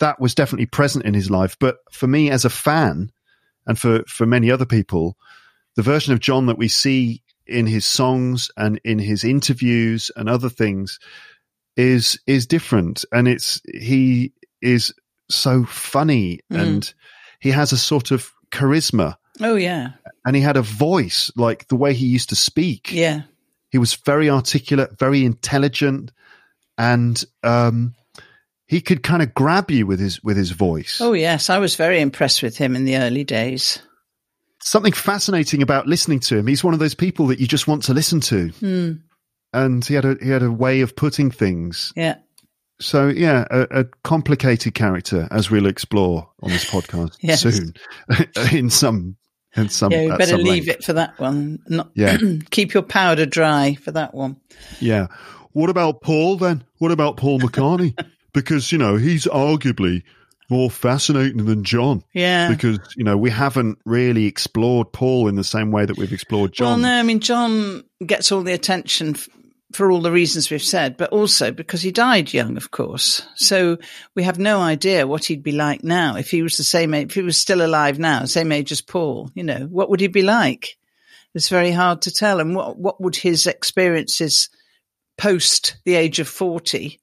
that was definitely present in his life. But for me as a fan and for, for many other people, the version of John that we see in his songs and in his interviews and other things is, is different. And it's, he is so funny Mm. and he has a sort of charisma Oh yeah, and he had a voice like the way he used to speak. yeah. He was very articulate, very intelligent, and um, he could kind of grab you with his with his voice. Oh yes, I was very impressed with him in the early days. Something fascinating about listening to him. He's one of those people that you just want to listen to, Hmm. and he had a he had a way of putting things. Yeah. So yeah, a, a complicated character, as we'll explore on this podcast Yes. soon, in some in some. Yeah, at better some leave length. it for that one. Not Yeah. keep your powder dry for that one. Yeah. What about Paul then? What about Paul McCartney? because, you know, he's arguably more fascinating than John. Yeah. Because, you know, we haven't really explored Paul in the same way that we've explored John. Well, no, I mean John gets all the attention for all the reasons we've said, but also because he died young, of course. So we have no idea what he'd be like now if he was the same age, if he was still alive now, same age as Paul. You know, what would he be like? It's very hard to tell. And what what would his experiences post the age of forty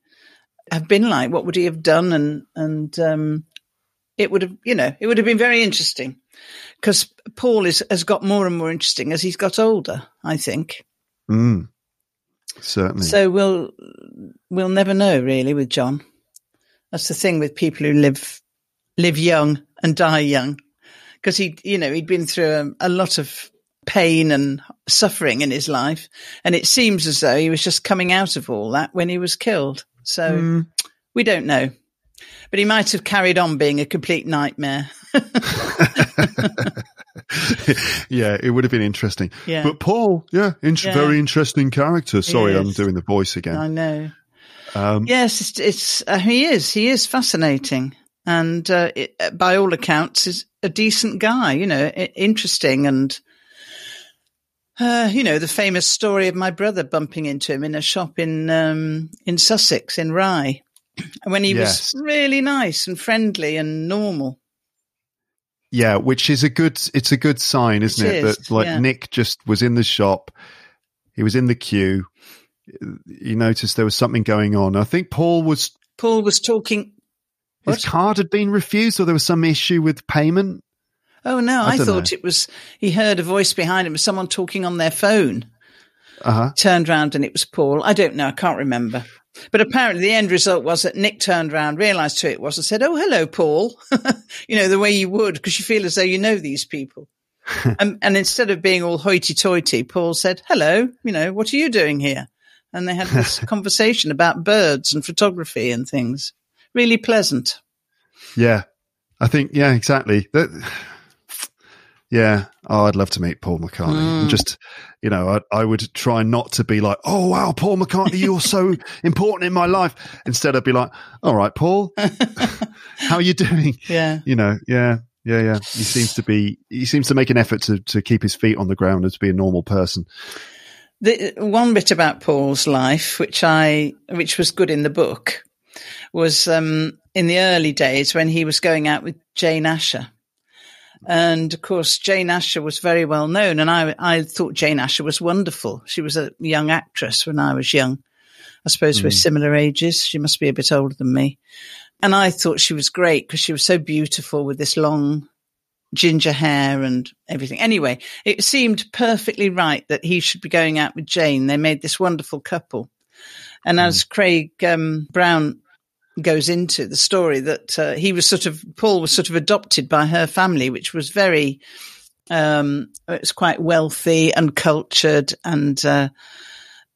have been like? What would he have done? And and um, it would have, you know, it would have been very interesting because Paul is, has got more and more interesting as he's got older. I think Mm. Certainly. so. We'll we'll never know really with John. That's the thing with people who live live young and die young, because he, you know, he'd been through a, a lot of pain and suffering in his life, and it seems as though he was just coming out of all that when he was killed. So Mm. we don't know, but he might have carried on being a complete nightmare. yeah, it would have been interesting. Yeah. But Paul, yeah, Yeah. very interesting character. Sorry, I'm doing the voice again. I know. Um, Yes, it's, it's uh, he is. He is fascinating, and uh, it, uh, by all accounts, is a decent guy. You know, interesting, and uh, you know the famous story of my brother bumping into him in a shop in um, in Sussex in Rye, when he Yes. was really nice and friendly and normal. Yeah, which is a good. It's a good sign, isn't It it? is, that like yeah. Nick just was in the shop. He was in the queue. He noticed there was something going on. I think Paul was Paul was talking. his card had been refused, or there was some issue with payment. Oh no, I I, thought know. it was. He heard a voice behind him, someone talking on their phone. Uh huh. turned round and it was Paul. I don't know. I can't remember. But apparently the end result was that Nick turned around, realised who it was and said, Oh, hello, Paul. you know, the way you would, because you feel as though you know these people. and, and instead of being all hoity toity, Paul said, hello, you know, what are you doing here? And they had this conversation about birds and photography and things. Really pleasant. Yeah, I think yeah, exactly. That, yeah. Oh, I'd love to meet Paul McCartney. Mm. And just you know, I, I would try not to be like, oh wow, Paul McCartney, you're so important in my life. Instead, I'd be like, all right, Paul, how are you doing? Yeah. You know, yeah. Yeah, yeah. He seems to be. He seems to make an effort to, to keep his feet on the ground and to be a normal person. The one bit about Paul's life, which I, which was good in the book, was um, in the early days when he was going out with Jane Asher. And of course, Jane Asher was very well known, and I, I thought Jane Asher was wonderful. She was a young actress when I was young. I suppose we're similar ages. She must be a bit older than me. And I thought she was great because she was so beautiful with this long ginger hair and everything. Anyway, it seemed perfectly right that he should be going out with Jane. They made this wonderful couple. And as Craig um, Brown goes into the story, that uh, he was sort of, Paul was sort of adopted by her family, which was very, um, it was quite wealthy and cultured and uh,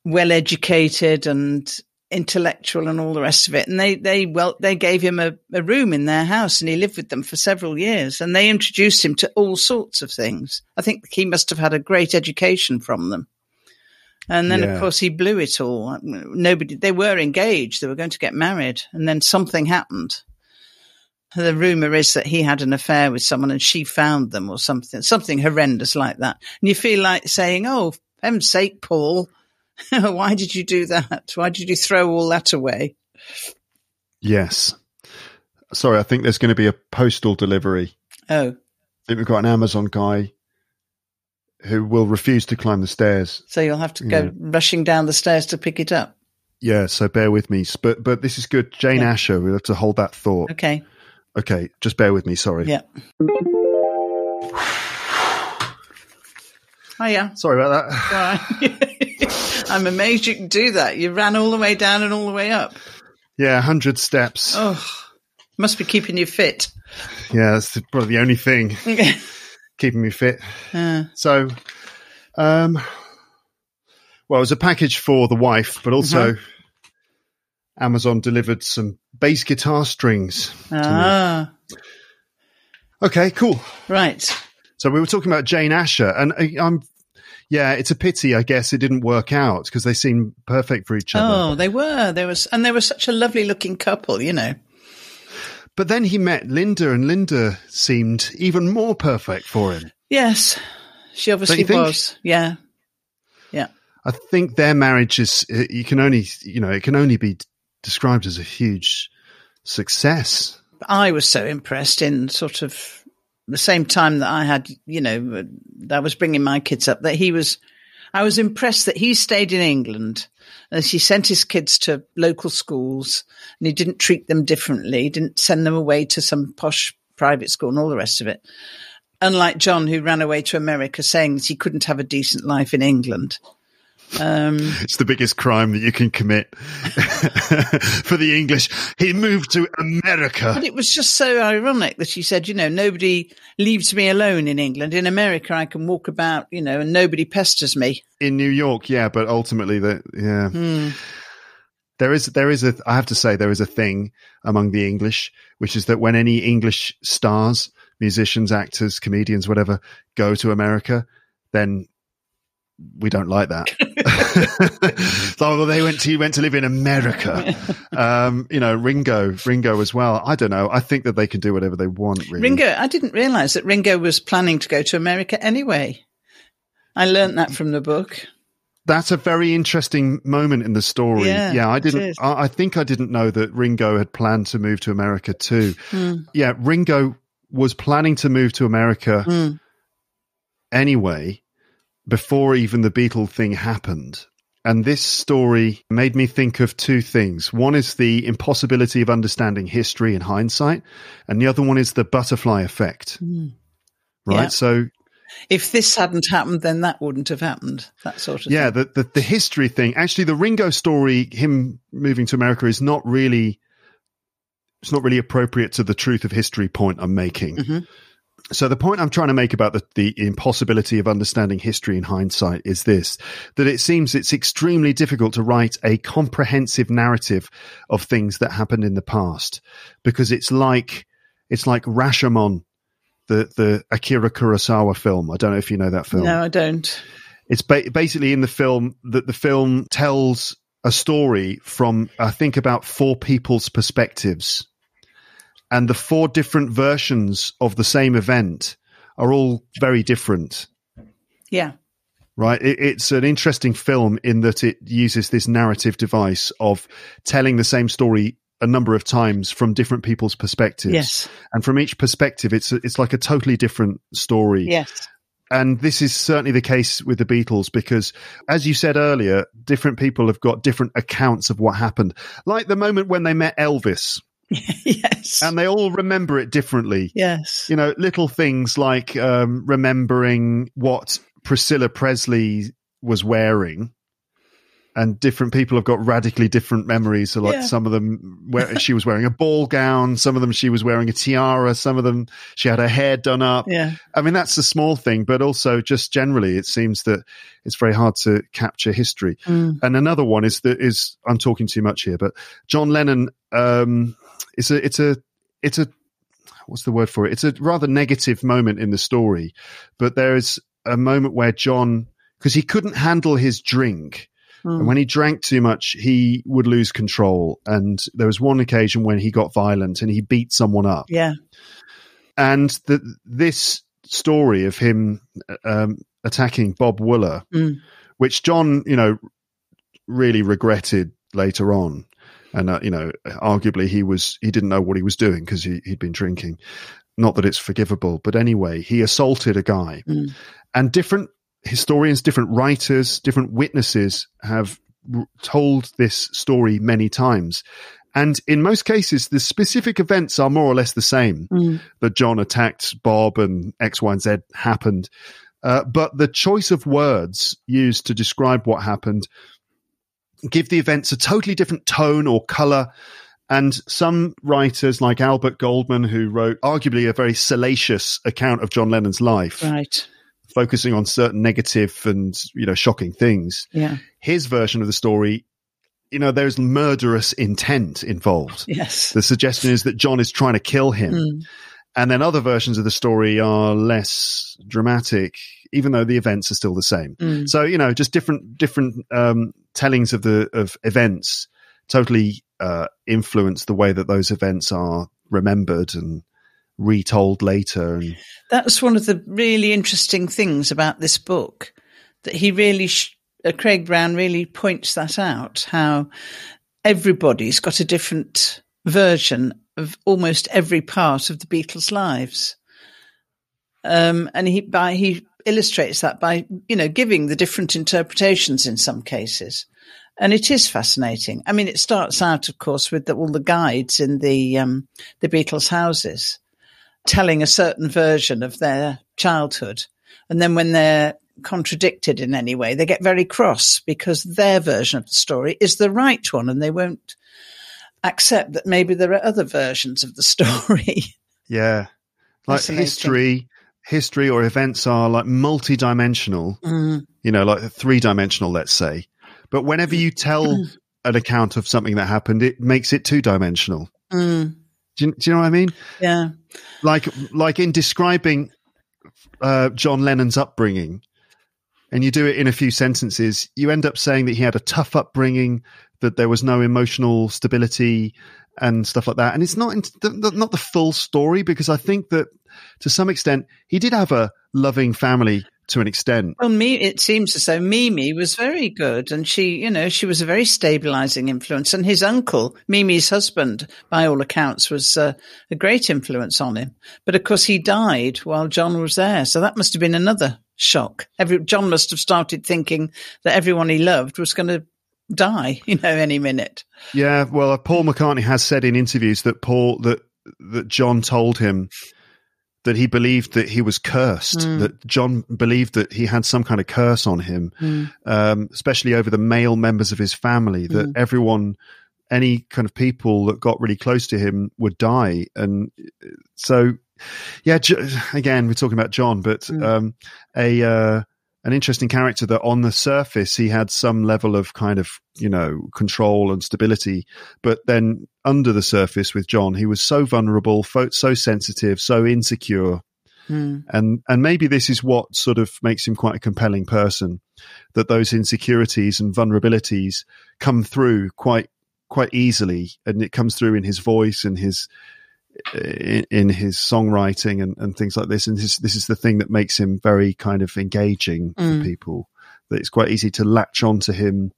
well educated and intellectual and all the rest of it. And they, they, well, they gave him a, a room in their house and he lived with them for several years and they introduced him to all sorts of things. I think he must have had a great education from them. And then, Yeah. of course, he blew it all. Nobody, they were engaged. They were going to get married and then something happened. The rumor is that he had an affair with someone and she found them or something, something horrendous like that. And you feel like saying, Oh, for heaven's sake, Paul, why did you do that? Why did you throw all that away? Yes. Sorry, I think there's going to be a postal delivery. Oh, I think we've got an Amazon guy who will refuse to climb the stairs. so you'll have to go rushing down the stairs to pick it up. Yeah, so bear with me. But but this is good. Jane Yeah. Asher, we'll have to hold that thought. Okay. Okay, just bear with me. Sorry. Yeah. Oh, yeah. Sorry about that. I'm amazed you can do that. You ran all the way down and all the way up. Yeah, 100 steps. Oh, must be keeping you fit. Yeah, that's probably the only thing keeping me fit. Uh, So, um, well, it was a package for the wife, but also Uh-huh. Amazon delivered some bass guitar strings. ah, Okay, cool. right. So we were talking about Jane Asher, and I- I'm, yeah, it's a pity, I guess, it didn't work out because they seem perfect for each other. Oh, they were. There was, and they were such a lovely looking couple, you know. But then he met Linda, and Linda seemed even more perfect for him. Yes, she obviously think? was. Yeah. Yeah. I think their marriage is, uh, you can only, you know, it can only be described as a huge success. I was so impressed in sort of the same time that I had, you know, that I was bringing my kids up, that he was, I was impressed that he stayed in England and he sent his kids to local schools and he didn't treat them differently. He didn't send them away to some posh private school and all the rest of it. Unlike John, who ran away to America saying that he couldn't have a decent life in England. Um, It's the biggest crime that you can commit for the English. He moved to America. But it was just so ironic that she said, you know, nobody leaves me alone in England. In America, I can walk about, you know, and nobody pesters me. in New York, yeah, but ultimately, that yeah, Hmm. there is there is a I have to say there is a thing among the English, which is that when any English stars musicians, actors, comedians, whatever, go to America, then we don't like that. so well, they went to went to live in America. Um, you know, Ringo, Ringo as well. I don't know. I think that they can do whatever they want. Really. Ringo, I didn't realize that Ringo was planning to go to America anyway. I learned that from the book. That's a very interesting moment in the story. Yeah, Yeah, I didn't. I, I think I didn't know that Ringo had planned to move to America too. Hmm. Yeah, Ringo was planning to move to America Mm. anyway before even the Beatle thing happened. And this story made me think of two things. One is the impossibility of understanding history in hindsight, and the other one is the butterfly effect. Mm. Right. Yeah. So If this hadn't happened, then that wouldn't have happened. That sort of yeah, thing. the, the the history thing. Actually, the Ringo story, him moving to America, is not really. It's not really appropriate to the truth of history point I'm making. Mhm. So the point I'm trying to make about the, the impossibility of understanding history in hindsight is this: that it seems it's extremely difficult to write a comprehensive narrative of things that happened in the past, because it's like it's like Rashomon, the the Akira Kurosawa film. I don't know if you know that film No, I don't. it's ba- basically in the film that the film tells a story from I think about four people's perspectives, and the four different versions of the same event are all very different. Yeah. Right, it, it's an interesting film in that it uses this narrative device of telling the same story a number of times from different people's perspectives, Yes. and from each perspective, it's it's like a totally different story Yes. and this is certainly the case with the Beatles because, as you said earlier, different people have got different accounts of what happened. Like the moment when they met Elvis, yes. and they all remember it differently. yes. You know, little things like um, remembering what Priscilla Presley was wearing. And different people have got radically different memories. So, like Yeah. some of them, where she was wearing a ball gown, some of them she was wearing a tiara, some of them she had her hair done up. Yeah. I mean, that's a small thing, but also just generally, it seems that it's very hard to capture history. Mm. And another one is that is I'm talking too much here, but John Lennon, um, it's a, it's a, it's a, what's the word for it? It's a rather negative moment in the story, but there is a moment where John, because he couldn't handle his drink, Mm. and when he drank too much, he would lose control. And there was one occasion when he got violent and he beat someone up Yeah. and the, this story of him um, attacking Bob Wooler, Mm. which John, you know, really regretted later on, and uh, you know, arguably he was he didn't know what he was doing because he, he'd been drinking. Not that it's forgivable, but anyway, he assaulted a guy, Mm. and different historians, different writers, different witnesses have r- told this story many times. And in most cases, the specific events are more or less the same Mm. that John attacked Bob and X, Y, and Z happened. Uh, but the choice of words used to describe what happened give the events a totally different tone or color. And some writers, like Albert Goldman, who wrote arguably a very salacious account of John Lennon's life, Right. focusing on certain negative and you know shocking things, Yeah. his version of the story, you know, there's murderous intent involved. Yes. The suggestion is that John is trying to kill him. Mm. And then other versions of the story are less dramatic, even though the events are still the same. Mm. So, you know, just different, different, um, tellings of the, of events totally, uh, influence the way that those events are remembered and retold later. And That's one of the really interesting things about this book that he really, sh- uh, Craig Brown really points that out how everybody's got a different version of almost every part of the Beatles' lives. Um, and he, by, he illustrates that by, you know, giving the different interpretations in some cases. And it is fascinating. I mean, it starts out, of course, with the, all the guides in the, um, the Beatles' houses telling a certain version of their childhood. And then when they're contradicted in any way, they get very cross because their version of the story is the right one and they won't accept that maybe there are other versions of the story. yeah, like history, history or events are like multi-dimensional, Mm, you know, like three dimensional, let's say. But whenever you tell an account of something that happened, it makes it two dimensional. mm, Do you, do you know what I mean? Yeah. Like, like in describing uh, John Lennon's upbringing, and you do it in a few sentences, you end up saying that he had a tough upbringing, that there was no emotional stability and stuff like that. And it's not in, not the full story because I think that to some extent he did have a loving family to an extent. Well, me, it seems as though Mimi was very good, and she, you know, she was a very stabilising influence. And his uncle, Mimi's husband, by all accounts, was uh, a great influence on him. But of course, he died while John was there, so that must have been another shock. Every John must have started thinking that everyone he loved was going to die, you know, any minute. Yeah, well, uh, Paul McCartney has said in interviews that Paul that that John told him that he believed that he was cursed, mm. that John believed that he had some kind of curse on him, mm. um, especially over the male members of his family, that mm. everyone, any kind of people that got really close to him would die. And so, yeah, again, we're talking about John, but hmm. um, a, uh, an interesting character that on the surface he had some level of kind of you know control and stability but then under the surface with john he was so vulnerable so sensitive so insecure mm. and and maybe this is what sort of makes him quite a compelling person that those insecurities and vulnerabilities come through quite quite easily and it comes through in his voice and his in, in, his songwriting and, and things like this. And this, this is the thing that makes him very kind of engaging mm. for people. That it's quite easy to latch onto him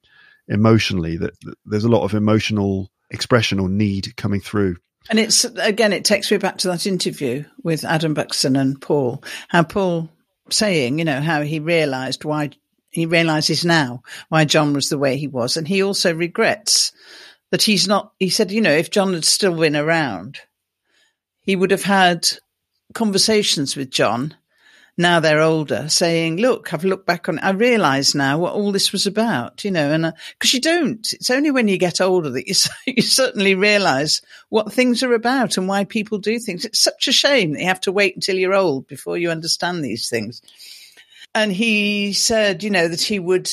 emotionally. That, that there's a lot of emotional expression or need coming through. And it's again, it takes me back to that interview with Adam Buxton and Paul. How Paul saying, you know, how he realised why he realizes now why John was the way he was, and he also regrets that he's not. He said, you know, if John had still been around, he would have had conversations with John. Now they're older, saying, "Look, I've looked back on. it. I realise now what all this was about." You know, and because uh, you don't, it's only when you get older that you you certainly realise what things are about and why people do things. It's such a shame that you have to wait until you're old before you understand these things. And he said, you know, that he would,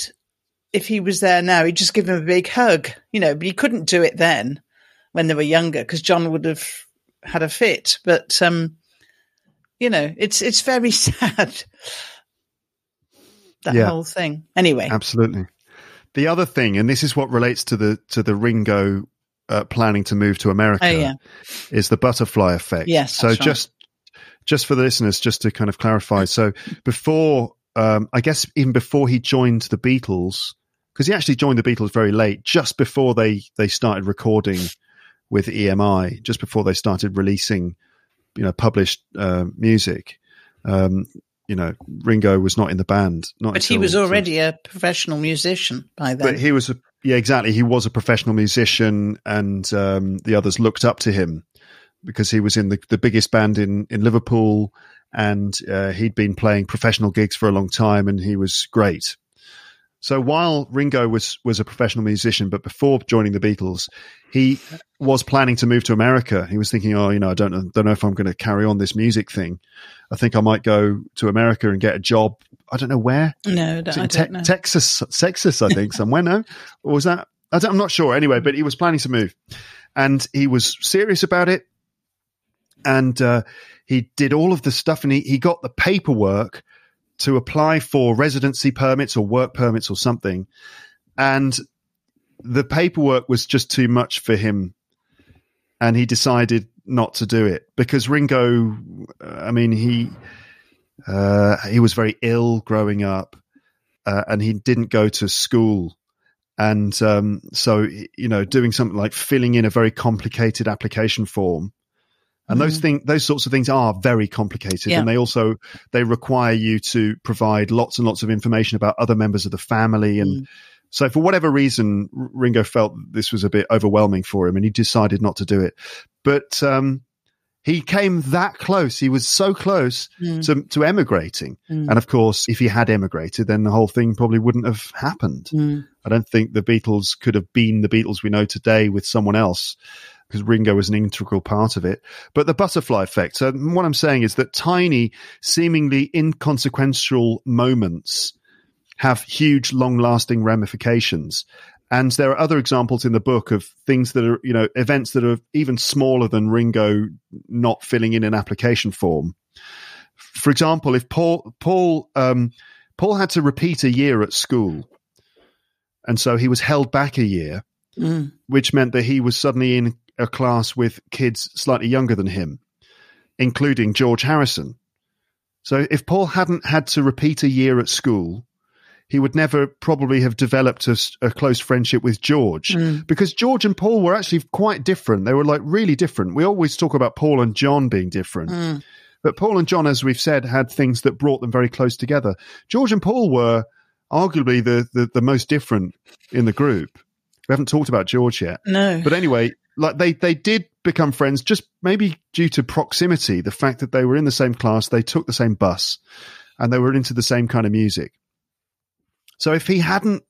if he was there now, he'd just give him a big hug. You know, but he couldn't do it then when they were younger because John would have had a fit. But um, you know, it's it's very sad that yeah. whole thing. Anyway, absolutely. The other thing, and this is what relates to the to the Ringo uh, planning to move to America, oh, yeah. is the butterfly effect. Yes. So just just for the listeners, just to kind of clarify. So before, um, I guess even before he joined the Beatles, because he actually joined the Beatles very late, just before they they started recording with EMI just before they started releasing, you know, published uh, music. Um, you know, Ringo was not in the band. Not but he was already so, a professional musician by then. But he was, a, yeah, exactly. He was a professional musician, and um, the others looked up to him because he was in the, the biggest band in in Liverpool, and uh, he'd been playing professional gigs for a long time, and he was great. So while Ringo was was a professional musician, but before joining the Beatles, he was planning to move to America. He was thinking, "Oh, you know, I don't know, don't know if I'm going to carry on this music thing. I think I might go to America and get a job. I don't know where. No, I don't te- know. Texas, Texas, I think somewhere. No, or was that? I am not sure. Anyway, but he was planning to move, and he was serious about it. And uh, he did all of the stuff, and he, he got the paperwork to apply for residency permits or work permits or something. And the paperwork was just too much for him. And he decided not to do it because Ringo, I mean, he, uh, he was very ill growing up uh, and he didn't go to school. And um, so, you know, doing something like filling in a very complicated application form and mm-hmm. those things, those sorts of things are very complicated, yeah. and they also they require you to provide lots and lots of information about other members of the family. And mm. so, for whatever reason, Ringo felt this was a bit overwhelming for him, and he decided not to do it. But um, he came that close. He was so close mm. to, to emigrating. Mm. And of course, if he had emigrated, then the whole thing probably wouldn't have happened. Mm. I don't think the Beatles could have been the Beatles we know today with someone else because Ringo was an integral part of it. But the butterfly effect. So what I'm saying is that tiny, seemingly inconsequential moments have huge, long lasting ramifications. And there are other examples in the book of things that are, you know, events that are even smaller than Ringo not filling in an application form. For example, if Paul Paul um, Paul had to repeat a year at school, and so he was held back a year, Mm. which meant that he was suddenly in a class with kids slightly younger than him, including George Harrison. So if Paul hadn't had to repeat a year at school, he would never probably have developed a close friendship with George Mm. because George and Paul were actually quite different. They were like really different. We always talk about Paul and John being different. Mm. But Paul and John, as we've said, had things that brought them very close together. George and Paul were arguably the, the, the most different in the group. We haven't talked about George yet. No. But anyway, like they, they did become friends just maybe due to proximity, the fact that they were in the same class, they took the same bus, and they were into the same kind of music. So if he hadn't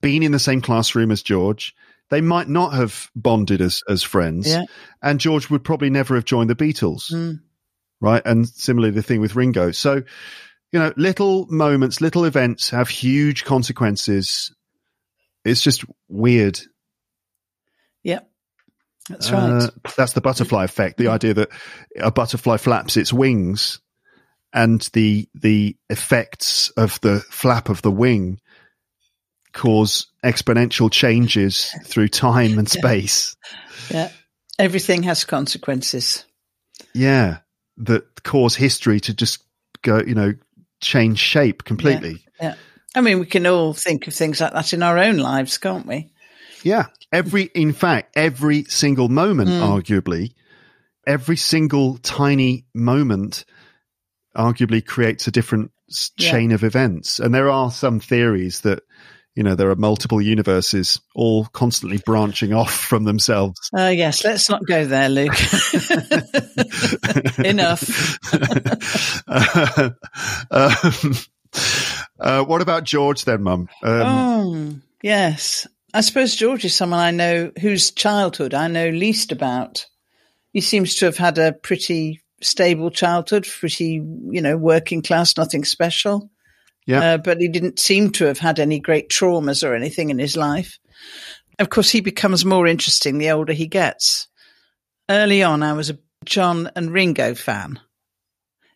been in the same classroom as George, they might not have bonded as, as friends. Yeah. And George would probably never have joined the Beatles Mm. right? And similarly, the thing with Ringo. So, you know, little moments, little events have huge consequences. It's just weird. That's right. Uh, that's the butterfly effect. The idea that a butterfly flaps its wings, and the the effects of the flap of the wing cause exponential changes through time and space. yeah. Everything has consequences. Yeah, that cause history to just go, you know, change shape completely. Yeah. I mean, we can all think of things like that in our own lives, can't we? Yeah. Every, in fact, every single moment, Mm. arguably, every single tiny moment, arguably creates a different Yeah. chain of events. And there are some theories that, you know, there are multiple universes all constantly branching off from themselves. Uh, yes, let's not go there, Luke. Enough. uh, um, uh, what about George then, Mum? Um, oh, yes. I suppose George is someone I know whose childhood I know least about. He seems to have had a pretty stable childhood, pretty, you know, working class, nothing special. Yeah. Uh, but he didn't seem to have had any great traumas or anything in his life. Of course, he becomes more interesting the older he gets. Early on, I was a John and Ringo fan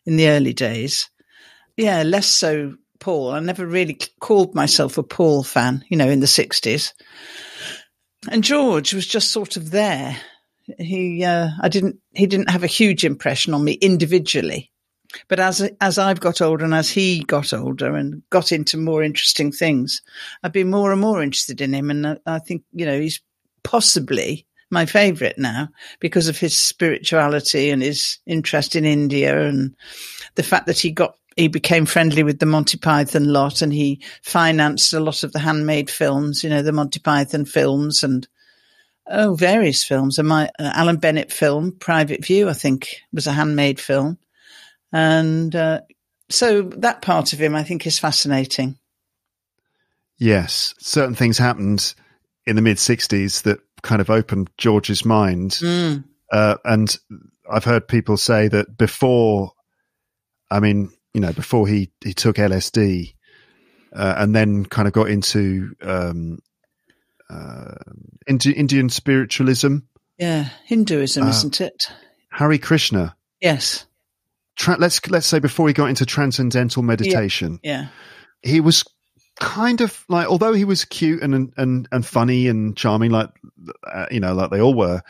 in the early days. Yeah, less so Paul. I never really called myself a Paul fan, you know, in the 60s. And George was just sort of there. He, uh, I didn't, he didn't have a huge impression on me individually. But as, as I've got older and as he got older and got into more interesting things, I've been more and more interested in him. And I, I think, you know, he's possibly my favorite now because of his spirituality and his interest in India and the fact that he got he became friendly with the Monty Python lot and he financed a lot of the handmade films, you know, the Monty Python films and oh, various films. And my uh, Alan Bennett film, Private View, I think was a handmade film. And uh, so that part of him, I think, is fascinating. Yes, certain things happened in the mid 60s that kind of opened George's mind. Mm. Uh, and I've heard people say that before, I mean, you know, before he, he took LSD uh, and then kind of got into, um, uh, into Indian spiritualism, Yeah, Hinduism, Uh, isn't it? Hari Krishna. Yes. Tra- let's let's say before he got into transcendental meditation, Yeah. he was kind of like although he was cute and and and funny and charming like uh, you know like they all were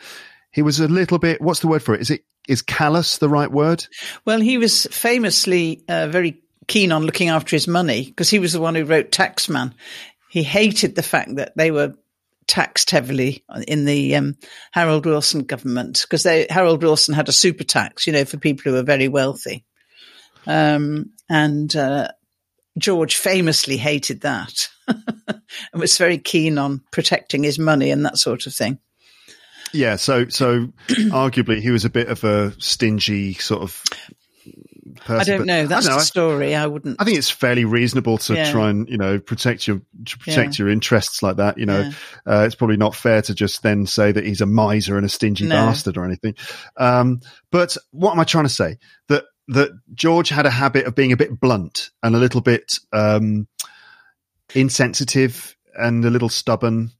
he was a little bit what's the word for it is it is callous the right word Well, he was famously uh, very keen on looking after his money because he was the one who wrote Taxman. He hated the fact that they were taxed heavily in the um, Harold Wilson government because Harold Wilson had a super tax, you know, for people who were very wealthy. Um, and uh, George famously hated that and was very keen on protecting his money and that sort of thing. Yeah so so arguably he was a bit of a stingy sort of person I don't know. That's the don't know, story. I wouldn't. I think it's fairly reasonable to Yeah. try and you know protect your to protect your interests like that. You know, Yeah. uh, it's probably not fair to just then say that he's a miser and a stingy No. bastard or anything. Um, but what am I trying to say? That that George had a habit of being a bit blunt and a little bit um, insensitive and a little stubborn.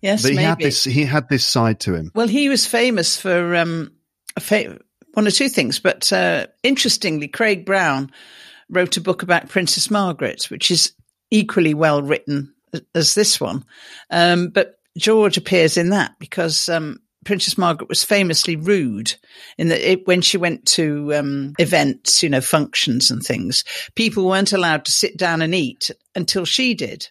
Yes, But he maybe. had this. He had this side to him. Well, he was famous for um, fa- one or two things, but uh, interestingly, Craig Brown wrote a book about Princess Margaret, which is equally well written as this one. Um, but George appears in that because um, Princess Margaret was famously rude in that it, when she went to um, events, you know, functions and things, people weren't allowed to sit down and eat until she did.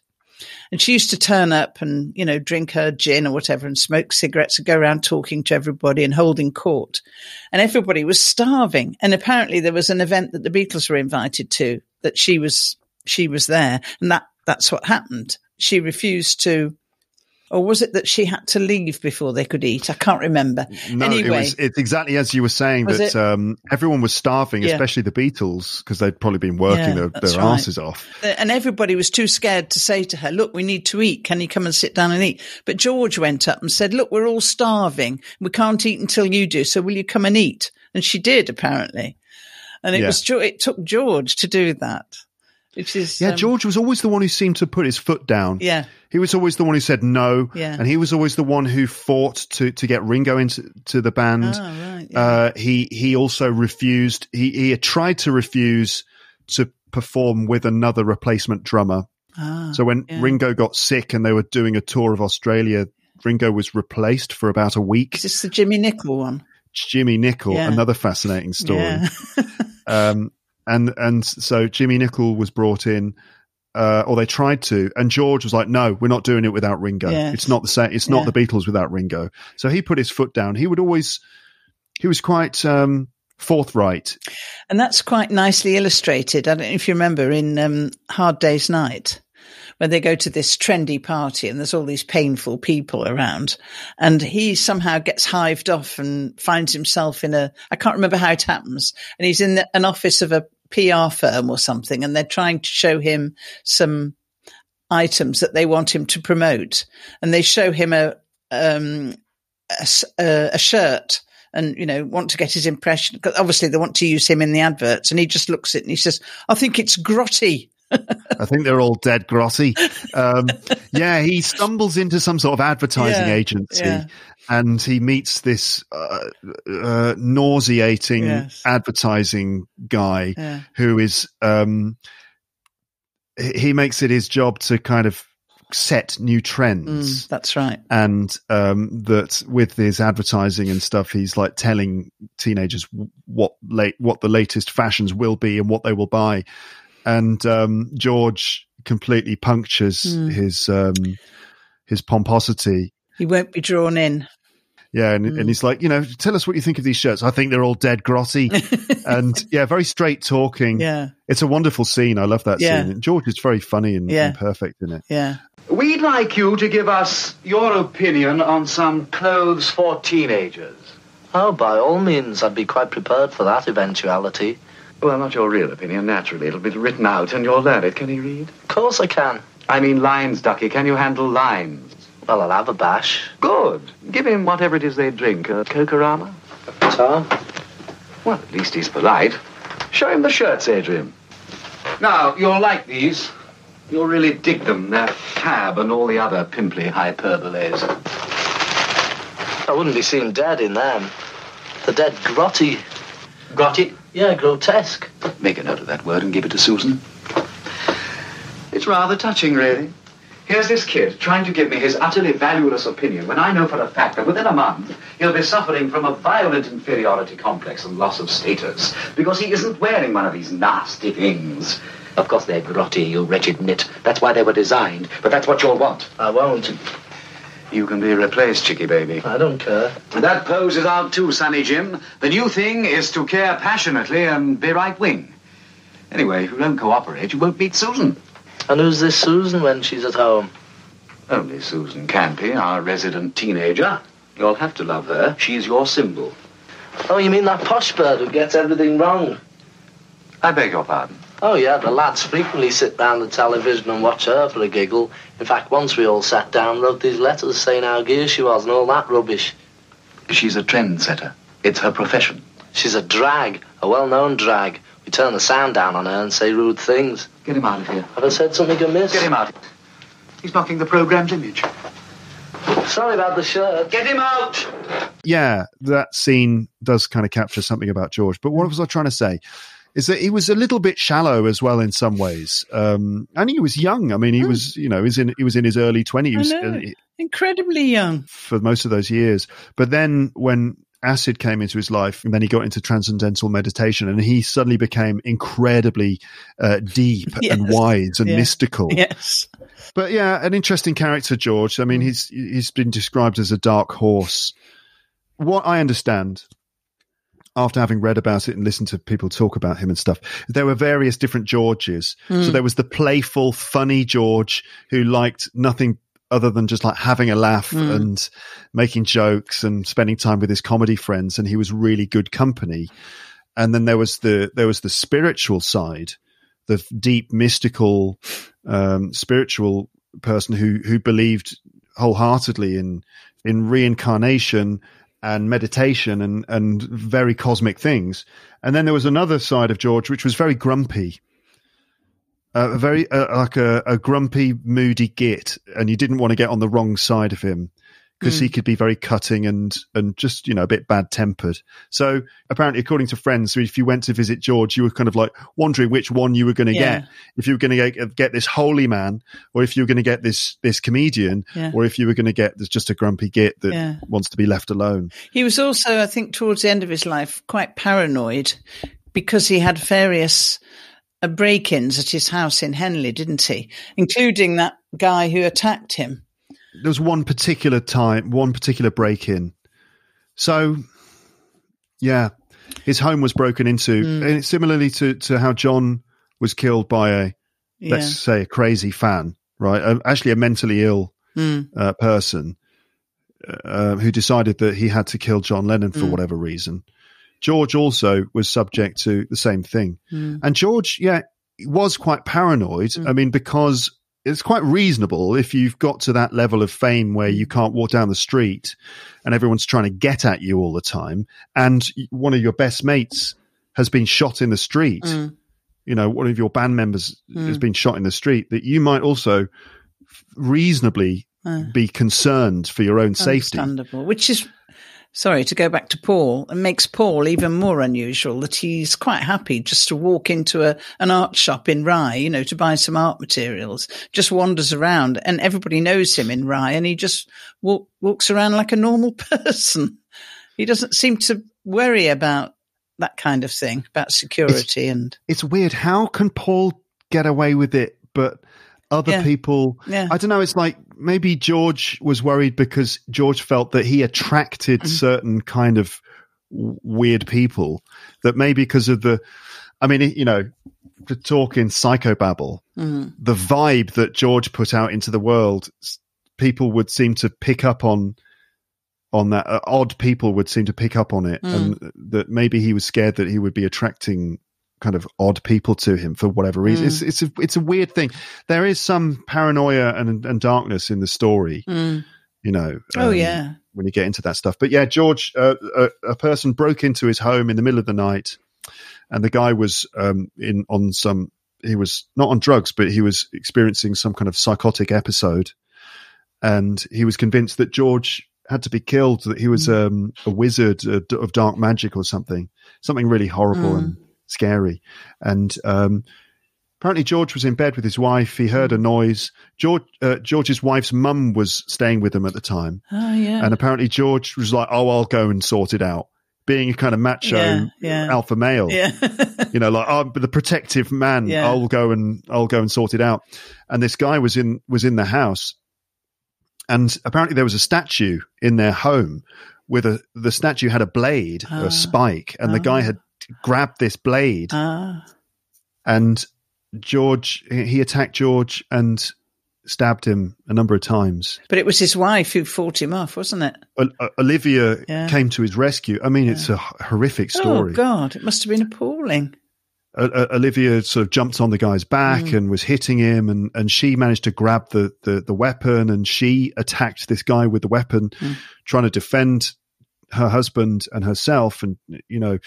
And she used to turn up and, you know, drink her gin or whatever and smoke cigarettes and go around talking to everybody and holding court. And everybody was starving. And apparently there was an event that the Beatles were invited to that she was, she was there. And that, that's what happened. She refused to, or was it that she had to leave before they could eat? I can't remember. No, anyway, it was it's exactly as you were saying Was that um, everyone was starving, Yeah. especially the Beatles, because they'd probably been working Yeah, their, their right. asses off. and everybody was too scared to say to her, look, we need to eat. Can you come and sit down and eat? But George went up and said, look, we're all starving. We can't eat until you do. So will you come and eat? And she did apparently. And it Yeah. was, it took George to do that, which is, Yeah, um, George was always the one who seemed to put his foot down. Yeah. He was always the one who said no, Yeah. and he was always the one who fought to to get Ringo into to the band. Oh, right. Yeah. Uh, he he also refused. He he had tried to refuse to perform with another replacement drummer. Ah, So when yeah. Ringo got sick and they were doing a tour of Australia, Ringo was replaced for about a week. is this the Jimmy Nicol one? Jimmy Nicol, Yeah. another fascinating story. Yeah. Um, and and so Jimmy Nicol was brought in, uh, or they tried to, and George was like, "No, we're not doing it without Ringo. Yes. It's not the same. It's not Yeah. the Beatles without Ringo." So he put his foot down. He would always, he was quite um, forthright. And that's quite nicely illustrated. I don't know if you remember in um, Hard Day's Night, when they go to this trendy party and there's all these painful people around, and he somehow gets hived off and finds himself in a, I can't remember how it happens, and he's in the, an office of a PR firm or something, and they're trying to show him some items that they want him to promote, and they show him a, um, a, a- shirt and you know want to get his impression 'cause obviously they want to use him in the adverts. And he just looks at it and he says i think it's grotty I think they're all dead grotty. Um, yeah, he stumbles into some sort of advertising Yeah, agency. yeah. And he meets this uh, uh, nauseating Yes. advertising guy yeah who is um he makes it his job to kind of set new trends Mm, that's right and um that with his advertising and stuff he's like telling teenagers what late what the latest fashions will be and what they will buy and um george completely punctures Mm. his um his pomposity he won't be drawn in yeah, and, Mm. and he's like, you know, tell us what you think of these shirts. I think they're all dead grotty, and yeah, very straight talking. yeah It's a wonderful scene. I love that Yeah. scene. And George is very funny and, Yeah. and perfect in it. yeah We'd like you to give us your opinion on some clothes for teenagers. Oh, by all means, I'd be quite prepared for that eventuality. Well, not your real opinion, naturally. It'll be written out and you'll learn it. Can you read? Of course I can. I mean lines, Ducky. Can you handle lines? Well, I'll have a bash. Good. Give him whatever it is they drink. A Cocorama? Tom? Well, at least he's polite. Show him the shirts, Adrian. Now, you'll like these. You'll really dig them. They're fab and all the other pimply hyperboles. I wouldn't be seen dead in them. The dead grotty. Got it? Yeah, grotesque. Make a note of that word and give it to Susan. It's rather touching, really. Here's this kid trying to give me his utterly valueless opinion when I know for a fact that within a month he'll be suffering from a violent inferiority complex and loss of status because he isn't wearing one of these nasty things. Of course they're grotty, you wretched nit. That's why they were designed, but that's what you'll want. I won't. You can be replaced, Chicky baby. I don't care. That pose is out too, Sonny Jim. The new thing is to care passionately and be right wing. Anyway, if you don't cooperate, you won't meet Susan. And who's this Susan when she's at home? Only Susan Campey, our resident teenager. You'll have to love her. She's your symbol. Oh, you mean that posh bird who gets everything wrong? I beg your pardon. Oh, yeah, the lads frequently sit round the television and watch her for a giggle. In fact, once we all sat down, wrote these letters saying how gear she was and all that rubbish. She's a trendsetter. It's her profession. She's a drag, a well-known drag. We turn the sound down on her and say rude things. Get him out of here. Have I said something amiss? Get him out. He's blocking the programme's image. Sorry about the shirt. Get him out! yeah, that scene does kind of capture something about George. But what was I trying to say? Is that he was a little bit shallow as well in some ways, um, and he was young. I mean, he was, you know, he was in he was in his early twenties know. Incredibly young. for most of those years. But then when acid came into his life, and then he got into transcendental meditation, and he suddenly became incredibly uh, deep and Yes. wise and Yeah. mystical. Yes. But yeah, an interesting character, George. I mean, he's he's been described as a dark horse. What I understand, after having read about it and listened to people talk about him and stuff, there were various different Georges. So there was the playful, funny George who liked nothing other than just like having a laugh and making jokes and spending time with his comedy friends, and he was really good company. And then there was the there was the spiritual side, the deep mystical, um, spiritual person who who believed wholeheartedly in in reincarnation and meditation and and very cosmic things. And then there was another side of George which was very grumpy. Uh, a very uh, like a, a grumpy, moody git, and you didn't want to get on the wrong side of him because he could be very cutting and and just you know a bit bad tempered. So apparently, according to friends, if you went to visit George, you were kind of like wondering which one you were going to Yeah. get. If you were going to get, get this holy man, or if you were going to get this this comedian, Yeah. or if you were going to get this just a grumpy git that Yeah. wants to be left alone. He was also, I think, towards the end of his life, quite paranoid because he had various uh, break-ins at his house in Henley, didn't he? Including that guy who attacked him. There was one particular time, one particular break in. So, yeah, his home was broken into, Hmm. and similarly to to how John was killed by a Yeah. let's say a crazy fan, right? Actually, a mentally ill Mm. uh, person uh, who decided that he had to kill John Lennon for whatever reason. George also was subject to the same thing. And George, yeah, was quite paranoid. I mean, because it's quite reasonable if you've got to that level of fame where you can't walk down the street and everyone's trying to get at you all the time. And one of your best mates has been shot in the street. Mm. You know, one of your band members mm. has been shot in the street that you might also reasonably uh. be concerned for your own safety. Which is, sorry, to go back to Paul, it makes Paul even more unusual that he's quite happy just to walk into a, an art shop in Rye, you know, to buy some art materials, just wanders around and everybody knows him in Rye and he just walk, walks around like a normal person. He doesn't seem to worry about that kind of thing, about security and it's weird. How can Paul get away with it, but other Yeah. people? Yeah. I don't know. It's like maybe George was worried because George felt that he attracted Mm-hmm. certain kind of weird people. That maybe because of the, I mean, you know, to talk in psychobabble, Mm. the vibe that George put out into the world, people would seem to pick up on. On that, uh, odd people would seem to pick up on it, and that maybe he was scared that he would be attracting kind of odd people to him for whatever reason. It's it's a it's a weird thing. There is some paranoia and and darkness in the story, you know. Oh, um, yeah. when you get into that stuff. But yeah, George, uh, a, a person broke into his home in the middle of the night, and the guy was um, in on some. He was not on drugs, but he was experiencing some kind of psychotic episode, and he was convinced that George had to be killed. That he was um, a wizard uh, of dark magic or something, something really horrible and scary. And um, apparently, George was in bed with his wife. He heard a noise. George, uh, George's wife's mum was staying with him at the time. oh yeah, And apparently George was like, "Oh, I'll go and sort it out." Being a kind of macho Yeah, yeah. alpha male, yeah, you know, like I'm the protective man. I'll go and I'll go and sort it out. And this guy was in was in the house, and apparently there was a statue in their home with a the statue had a blade a spike, and the guy had grabbed this blade, ah, and George he attacked George and stabbed him a number of times. but it was his wife who fought him off, wasn't it? O- Olivia Yeah. came to his rescue. I mean, it's a horrific story. Oh God, it must have been appalling. O- Olivia sort of jumped on the guy's back Mm. and was hitting him, and, and she managed to grab the, the, the weapon, and she attacked this guy with the weapon, Mm. trying to defend her husband and herself. And you know,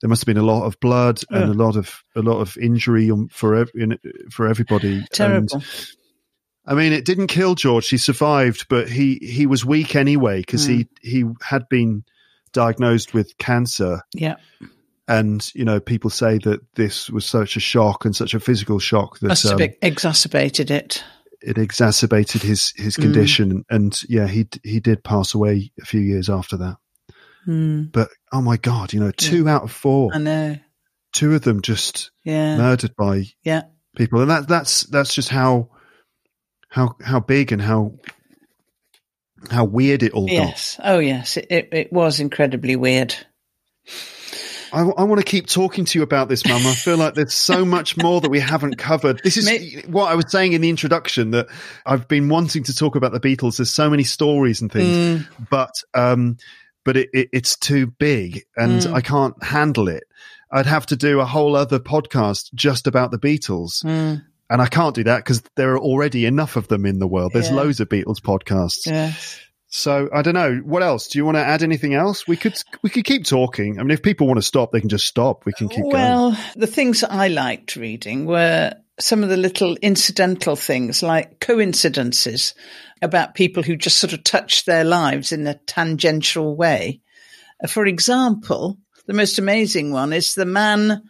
there must have been a lot of blood and a lot of a lot of injury for ev- in, for everybody. Terrible. And, I mean, it didn't kill George. He survived, but he, he was weak anyway because he, he had been diagnosed with cancer. Yeah. And, you know, people say that this was such a shock and such a physical shock that Must have um, exacerbated it. it exacerbated his, his condition. And yeah, he, he did pass away a few years after that. Mm, But oh my God, you know, two out of four, I know. two of them just Yeah. murdered by Yeah. people. And that, that's, that's just how, how, how big and how, how weird it all got. Yes. Oh, yes. It, it, it was incredibly weird. I, I want to keep talking to you about this, Mum. I feel like there's so much more that we haven't covered. This is May- what I was saying in the introduction that I've been wanting to talk about the Beatles. There's so many stories and things, but um, but it, it, it's too big and I can't handle it. I'd have to do a whole other podcast just about the Beatles. Mm, And I can't do that because there are already enough of them in the world. There's Yeah. loads of Beatles podcasts. yes. So I don't know. What else? Do you want to add anything else? We could we could keep talking. I mean, if people want to stop, they can just stop. We can keep going. Well, the things I liked reading were some of the little incidental things like coincidences about people who just sort of touch their lives in a tangential way. Uh, For example, the most amazing one is the man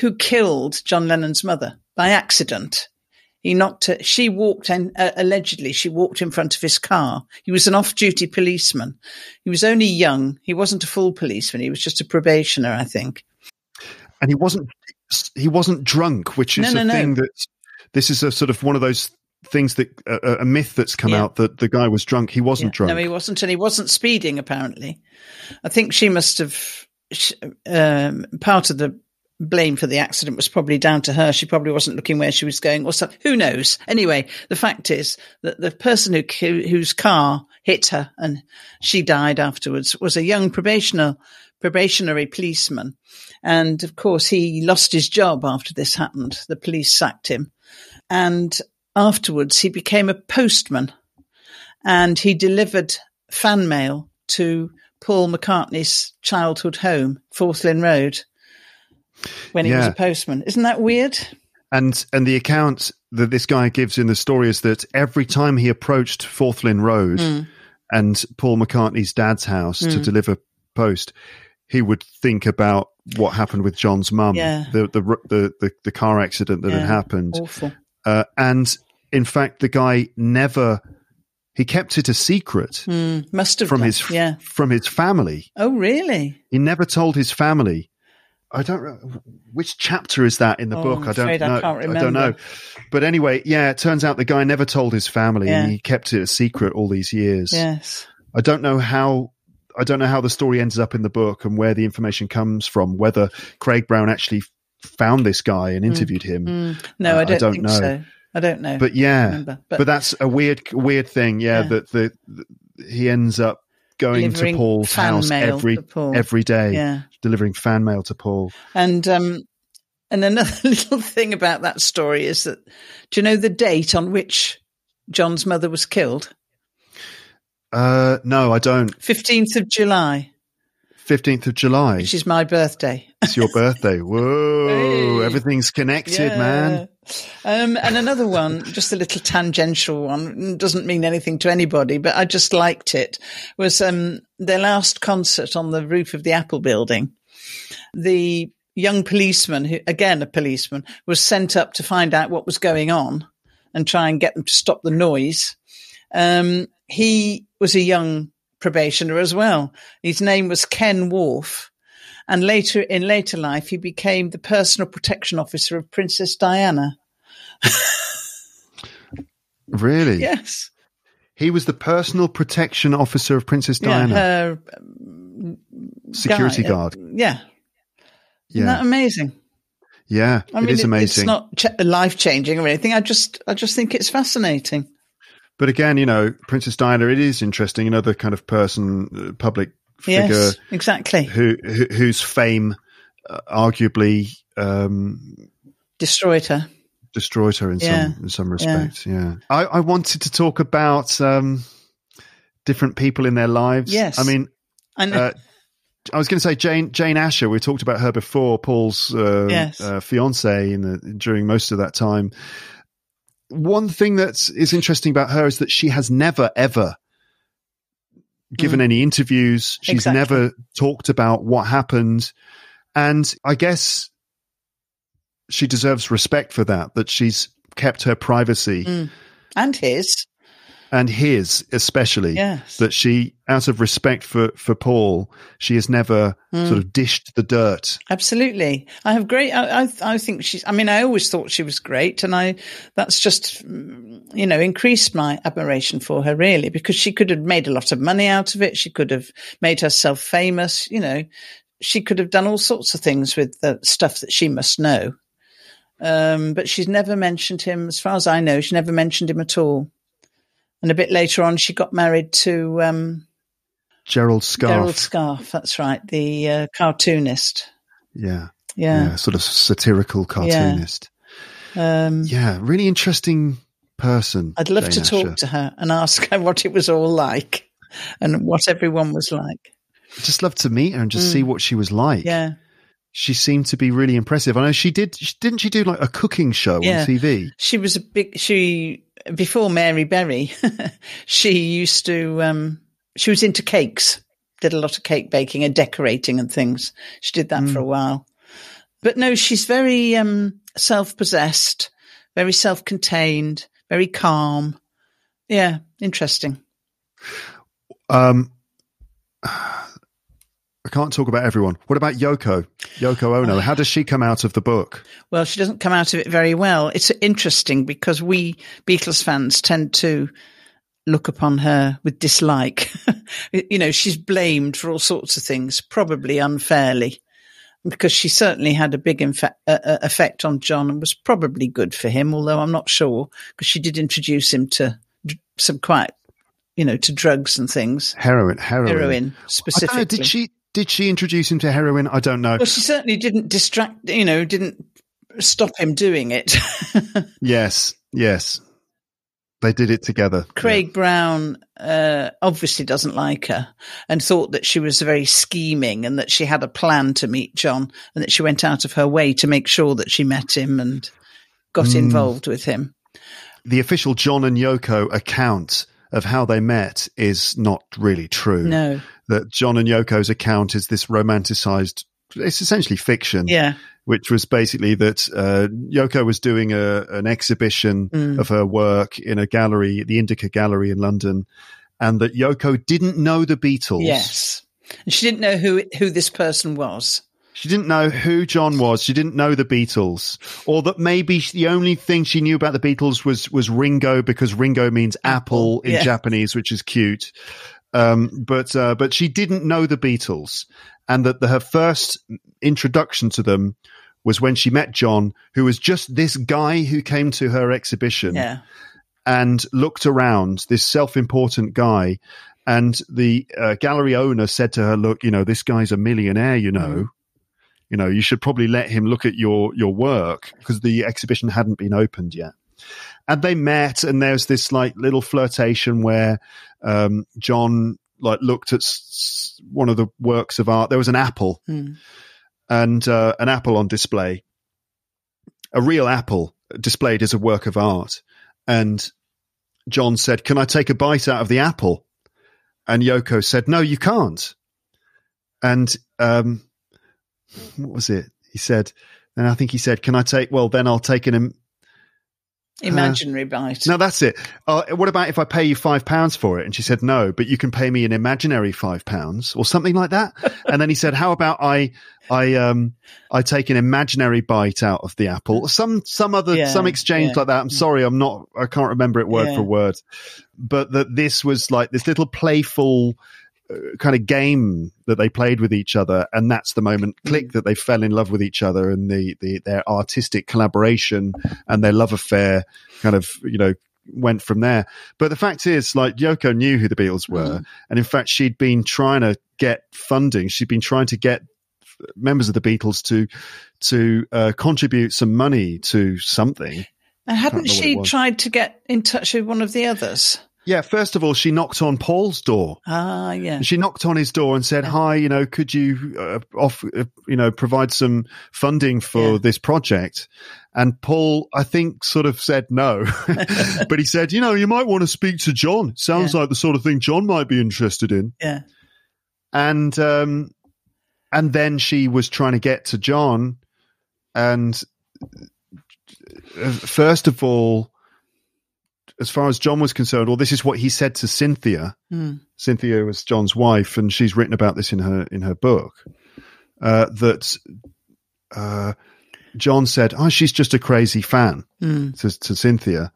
who killed John Lennon's mother by accident. He knocked her. She walked in, uh, allegedly, she walked in front of his car. He was an off duty policeman. He was only young. He wasn't a full policeman. He was just a probationer, I think. And he wasn't he wasn't drunk, which is No, a no, no. thing that this is a sort of one of those things that a, a myth that's come Yeah. out that the guy was drunk. He wasn't drunk. No, he wasn't, and he wasn't speeding. Apparently, I think she must have. Um, part of the blame for the accident was probably down to her. She probably wasn't looking where she was going, or something. Who knows? Anyway, the fact is that the person who who- whose car hit her and she died afterwards was a young probationer probationary policeman, and of course he lost his job after this happened. The police sacked him, and afterwards he became a postman and he delivered fan mail to Paul McCartney's childhood home, Forthlin Road, when he was a postman. Isn't that weird? And and the account that this guy gives in the story is that every time he approached Forthlin Road Hmm. and Paul McCartney's dad's house to deliver post, he would think about what happened with John's mum, Yeah. the, the the the the car accident that Yeah. had happened, Awful. Uh, and in fact, the guy never he kept it a secret Hmm. Must have from done. his yeah. from his family. Oh, really? He never told his family. I don't know which chapter is that in the Oh, book. I'm I don't afraid I know. can't I don't know. But anyway, yeah, it turns out the guy never told his family Yeah. and he kept it a secret all these years. Yes. I don't know how I don't know how the story ends up in the book and where the information comes from, whether Craig Brown actually found this guy and interviewed him. Hmm. No, Uh, I I don't, don't think know. so. I don't know. But yeah, but, But- that's a weird weird thing, yeah, Yeah. that the, the he ends up going to Paul's house every Paul. every day, yeah. delivering fan mail to Paul. And um, and another little thing about that story is that do you know the date on which John's mother was killed? Uh, no, I don't. Fifteenth of July, 15th of July. which is my birthday. It's your birthday. Whoa, Hey. everything's connected, man. Um, and another one, just a little tangential one, doesn't mean anything to anybody, but I just liked it, was um, their last concert on the roof of the Apple building. The young policeman, who, again, a policeman, was sent up to find out what was going on and try and get them to stop the noise. Um, he was a young probationer as well. His name was Ken Wharf. And later in later life, he became the personal protection officer of Princess Diana. Really? Yes. He was the personal protection officer of Princess Yeah, Diana, her security guy- guard. Yeah. Isn't that amazing? yeah, I mean, is it- amazing. It's not ch- life changing or anything. I just, I just think it's fascinating. but again, you know, Princess Diana, it is interesting. Another kind of person, uh, public figure Yes, exactly. who, who whose fame uh, arguably um, Destroyed her. destroyed her in Yeah. some in some respects. Yeah, I, I wanted to talk about um, different people in their lives. Yes. I mean, And uh, I was going to say Jane Jane Asher. We talked about her before. Paul's uh, Yes. uh, fiance in the during most of that time. one thing that is interesting about her is that she has never ever given any interviews. She's Exactly. never talked about what happened. And I guess she deserves respect for that, that she's kept her privacy Mm. And his. And his especially. Yes. That she, out of respect for, for Paul, she has never Mm. sort of dished the dirt. Absolutely. I have great, I, I, I think she's, I mean, I always thought she was great and I, that's just, mm, you know, increased my admiration for her really because she could have made a lot of money out of it. She could have made herself famous, you know, she could have done all sorts of things with the stuff that she must know. Um, but she's never mentioned him, as far as I know, she never mentioned him at all. And a bit later on, she got married to, um, Gerald Scarfe. Gerald Scarfe. That's right. The, uh, cartoonist. yeah. Yeah. Yeah. Sort of satirical cartoonist. Um, Yeah. Really interesting person. I'd love Jane to talk Asher. to her and ask her what it was all like and what everyone was like. Just love to meet her and just see what she was like. Mm. Yeah. She seemed to be really impressive. I know she did. she- Didn't she do like a cooking show Yeah. on TV? She was a big, she, before Mary Berry, she used to, um, she was into cakes, did a lot of cake baking and decorating and things. She did that for a while. But no, she's very, um, self possessed, very self contained, very calm. Yeah. Interesting. Um, I can't talk about everyone. What about Yoko? Yoko Ono. How does she come out of the book? Well, she doesn't come out of it very well. It's interesting because we Beatles fans tend to look upon her with dislike. you know, she's blamed for all sorts of things, probably unfairly, because she certainly had a big infa- uh, uh, effect on John and was probably good for him, although I'm not sure because she did introduce him to d- some quite, you know, to drugs and things, Heroin. Heroin. heroin specifically. know, did she? Did she introduce him to heroin? I don't know. Well, she certainly didn't distract, you know, didn't stop him doing it. Yes. Yes. They did it together. Craig Brown uh, obviously doesn't like her and thought that she was very scheming and that she had a plan to meet John and that she went out of her way to make sure that she met him and got Hmm. involved with him. The official John and Yoko account of how they met is not really true. No. That John and Yoko's account is this romanticized. It's essentially fiction. Yeah. which was basically that uh, Yoko was doing a, an exhibition Mm. of her work in a gallery, the Indica Gallery in London, and that Yoko didn't know the Beatles. Yes. And she didn't know who who this person was. She didn't know who John was. She didn't know the Beatles, or that maybe the only thing she knew about the Beatles was was Ringo because Ringo means apple, in yeah. Japanese, which is cute. Um, but uh, but she didn't know the Beatles, and that the, her first introduction to them was when she met John, who was just this guy who came to her exhibition Yeah. and looked around, this self important guy. And the uh, gallery owner said to her, Look, you know, this guy's a millionaire, you know. You know, you should probably let him look at your, your work because the exhibition hadn't been opened yet. And they met, and there's this like little flirtation where um, John like looked at s- one of the works of art. There was an apple, Hmm. and uh, an apple on display, a real apple displayed as a work of art. And John said, Can I take a bite out of the apple? And Yoko said, No, you can't. And um, what was it? He said, and I think he said, Can I take, well, then I'll take an. Im- Imaginary bite. no, that's it. Uh, what about if I pay you five pounds for it? And she said, no, but you can pay me an imaginary five pounds or something like that. and then he said, how about I, I, um, I take an imaginary bite out of the apple, some, some other, Yeah, some exchange yeah. like that. I'm sorry. I'm not, I can't remember it word Yeah. for word, but that this was like this little playful, uh, kind of game that they played with each other and that's the moment Mm. click that they fell in love with each other and the, the their artistic collaboration and their love affair kind of you know went from there. But the fact is like yoko knew who the beatles were and in fact she'd been trying to get funding. She'd been trying to get members of the beatles to to uh, contribute some money to something. And hadn't can't remember what she tried to get in touch with one of the others? Yeah, first of all, she knocked on Paul's door. Ah, yeah. She knocked on his door and said, "Hi, you know, could you uh, off, uh, you know, provide some funding for Yeah. this project?" And Paul, I think, sort of said no, but he said, "You know, you might want to speak to John. Sounds Yeah. like the sort of thing John might be interested in." Yeah. And um, and then she was trying to get to John, and uh, first of all, as far as John was concerned, well, this is what he said to Cynthia. Mm. Cynthia was John's wife, and she's written about this in her in her book. Uh, that uh, John said, "Oh, she's just a crazy fan," Mm. to, to Cynthia.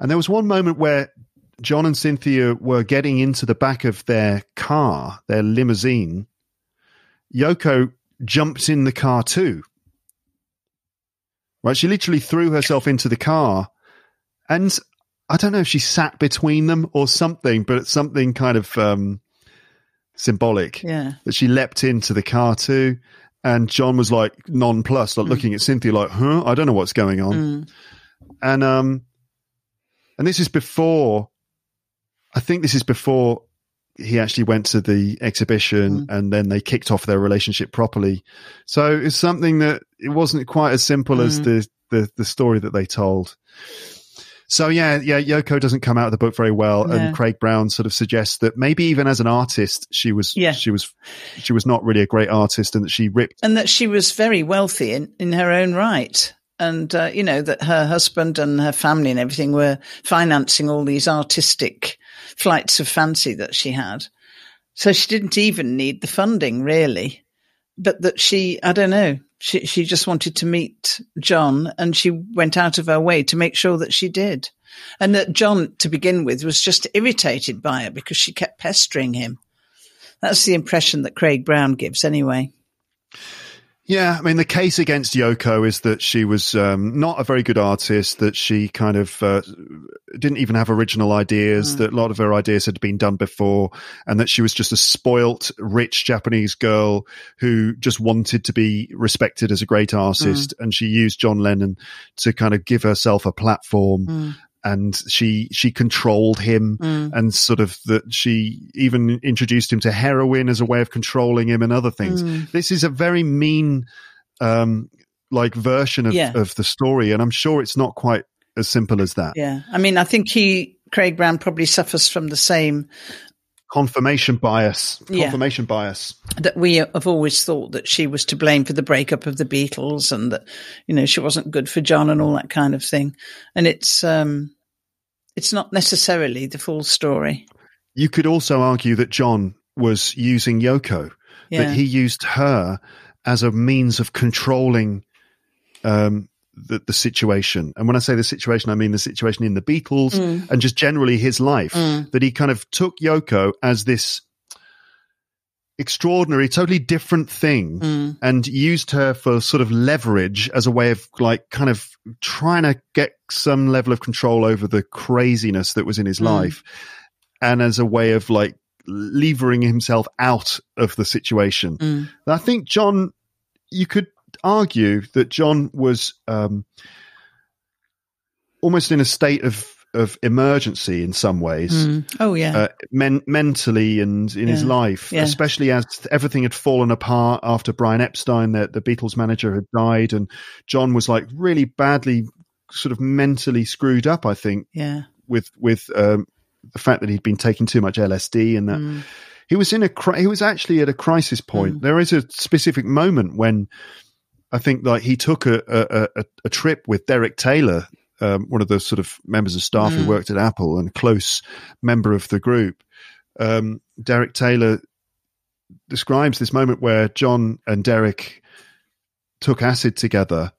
And there was one moment where John and Cynthia were getting into the back of their car, their limousine. Yoko jumped in the car too. Right, she literally threw herself into the car, and I don't know if she sat between them or something, but it's something kind of um, symbolic Yeah. that she leapt into the car too. And John was like nonplussed, like looking at Cynthia, like, "Huh? I don't know what's going on." Mm. And um, and this is before. I think this is before he actually went to the exhibition, and then they kicked off their relationship properly. So it's something that it wasn't quite as simple as Mm. the, the the story that they told. So yeah, yeah, Yoko doesn't come out of the book very well, No. and Craig Brown sort of suggests that maybe even as an artist, she was Yeah. she was she was not really a great artist, and that she ripped. and that she was very wealthy in, in her own right. And, uh, you know, that her husband and her family and everything were financing all these artistic flights of fancy that she had. So she didn't even need the funding really, but that she, I don't know, she, she just wanted to meet John and she went out of her way to make sure that she did. And that John, to begin with, was just irritated by it because she kept pestering him. That's the impression that Craig Brown gives anyway. Yeah, I mean, the case against Yoko is that she was um, not a very good artist, that she kind of uh, didn't even have original ideas, that a lot of her ideas had been done before, and that she was just a spoilt, rich Japanese girl who just wanted to be respected as a great artist. And she used John Lennon to kind of give herself a platform. And she she controlled him, and sort of that she even introduced him to heroin as a way of controlling him and other things. This is a very mean, um, like version of, Yeah. of the story, and I'm sure it's not quite as simple as that. Yeah. I mean, I think he, Craig Brown probably suffers from the same Confirmation bias, Yeah. confirmation bias. that we have always thought that she was to blame for the breakup of the Beatles and that, you know, she wasn't good for John and all that kind of thing. And it's, um, it's not necessarily the full story. You could also argue that John was using Yoko, Yeah. that he used her as a means of controlling um, the, the situation. And when I say the situation, I mean the situation in the Beatles Mm. and just generally his life. That he kind of took Yoko as this extraordinary, totally different thing Mm. and used her for sort of leverage as a way of like kind of trying to get some level of control over the craziness that was in his Mm. life and as a way of like levering himself out of the situation. Mm. I think John, you could argue that John was um, almost in a state of of emergency in some ways, Mm. Oh, yeah. uh, men- mentally and in his life, Yeah. especially as everything had fallen apart after Brian Epstein, the, the Beatles manager, had died, and John was like really badly, sort of mentally screwed up. I think yeah. with with um, the fact that he'd been taking too much LSD and that Mm. he was in a he was actually at a crisis point. There is a specific moment when I think like he took a a, a, a trip with Derek Taylor, um, one of the sort of members of staff who worked at Apple and a close member of the group. Um, Derek Taylor describes this moment where John and Derek took acid together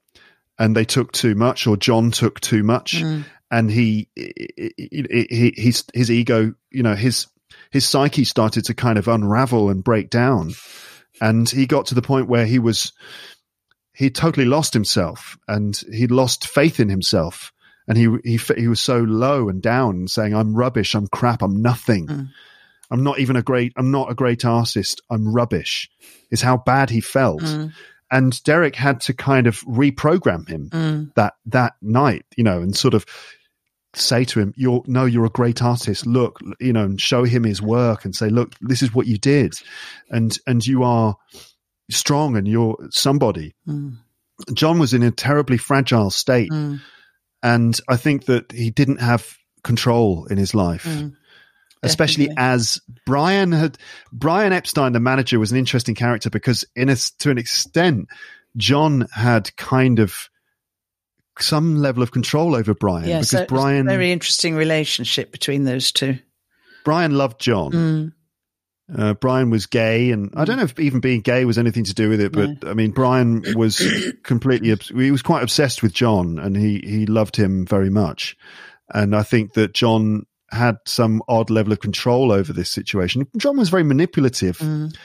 and they took too much or John took too much Mm. and he, he, he his his ego you know his his psyche started to kind of unravel and break down and he got to the point where he was he totally lost himself and he'd lost faith in himself and he he he was so low and down saying i'm rubbish i'm crap i'm nothing Mm. i'm not even a great i'm not a great artist i'm rubbish is how bad he felt Mm. and derek had to kind of reprogram him Mm. that that night you know and sort of say to him, "You're no, you're a great artist. Look, you know, and show him his work and say, look, this is what you did, and and you are strong and you're somebody." Mm. John was in a terribly fragile state, Mm. and I think that he didn't have control in his life. Mm. Especially as Brian had Brian Epstein, the manager, was an interesting character because, in a, to an extent, John had kind of some level of control over Brian Yeah, because so it was a Brian very interesting relationship between those two. Brian loved John. Uh, Brian was gay, and I don't know if even being gay was anything to do with it, but I mean, Brian was completely he was quite obsessed with John, and he he loved him very much. And I think that John had some odd level of control over this situation. John was very manipulative. Mm.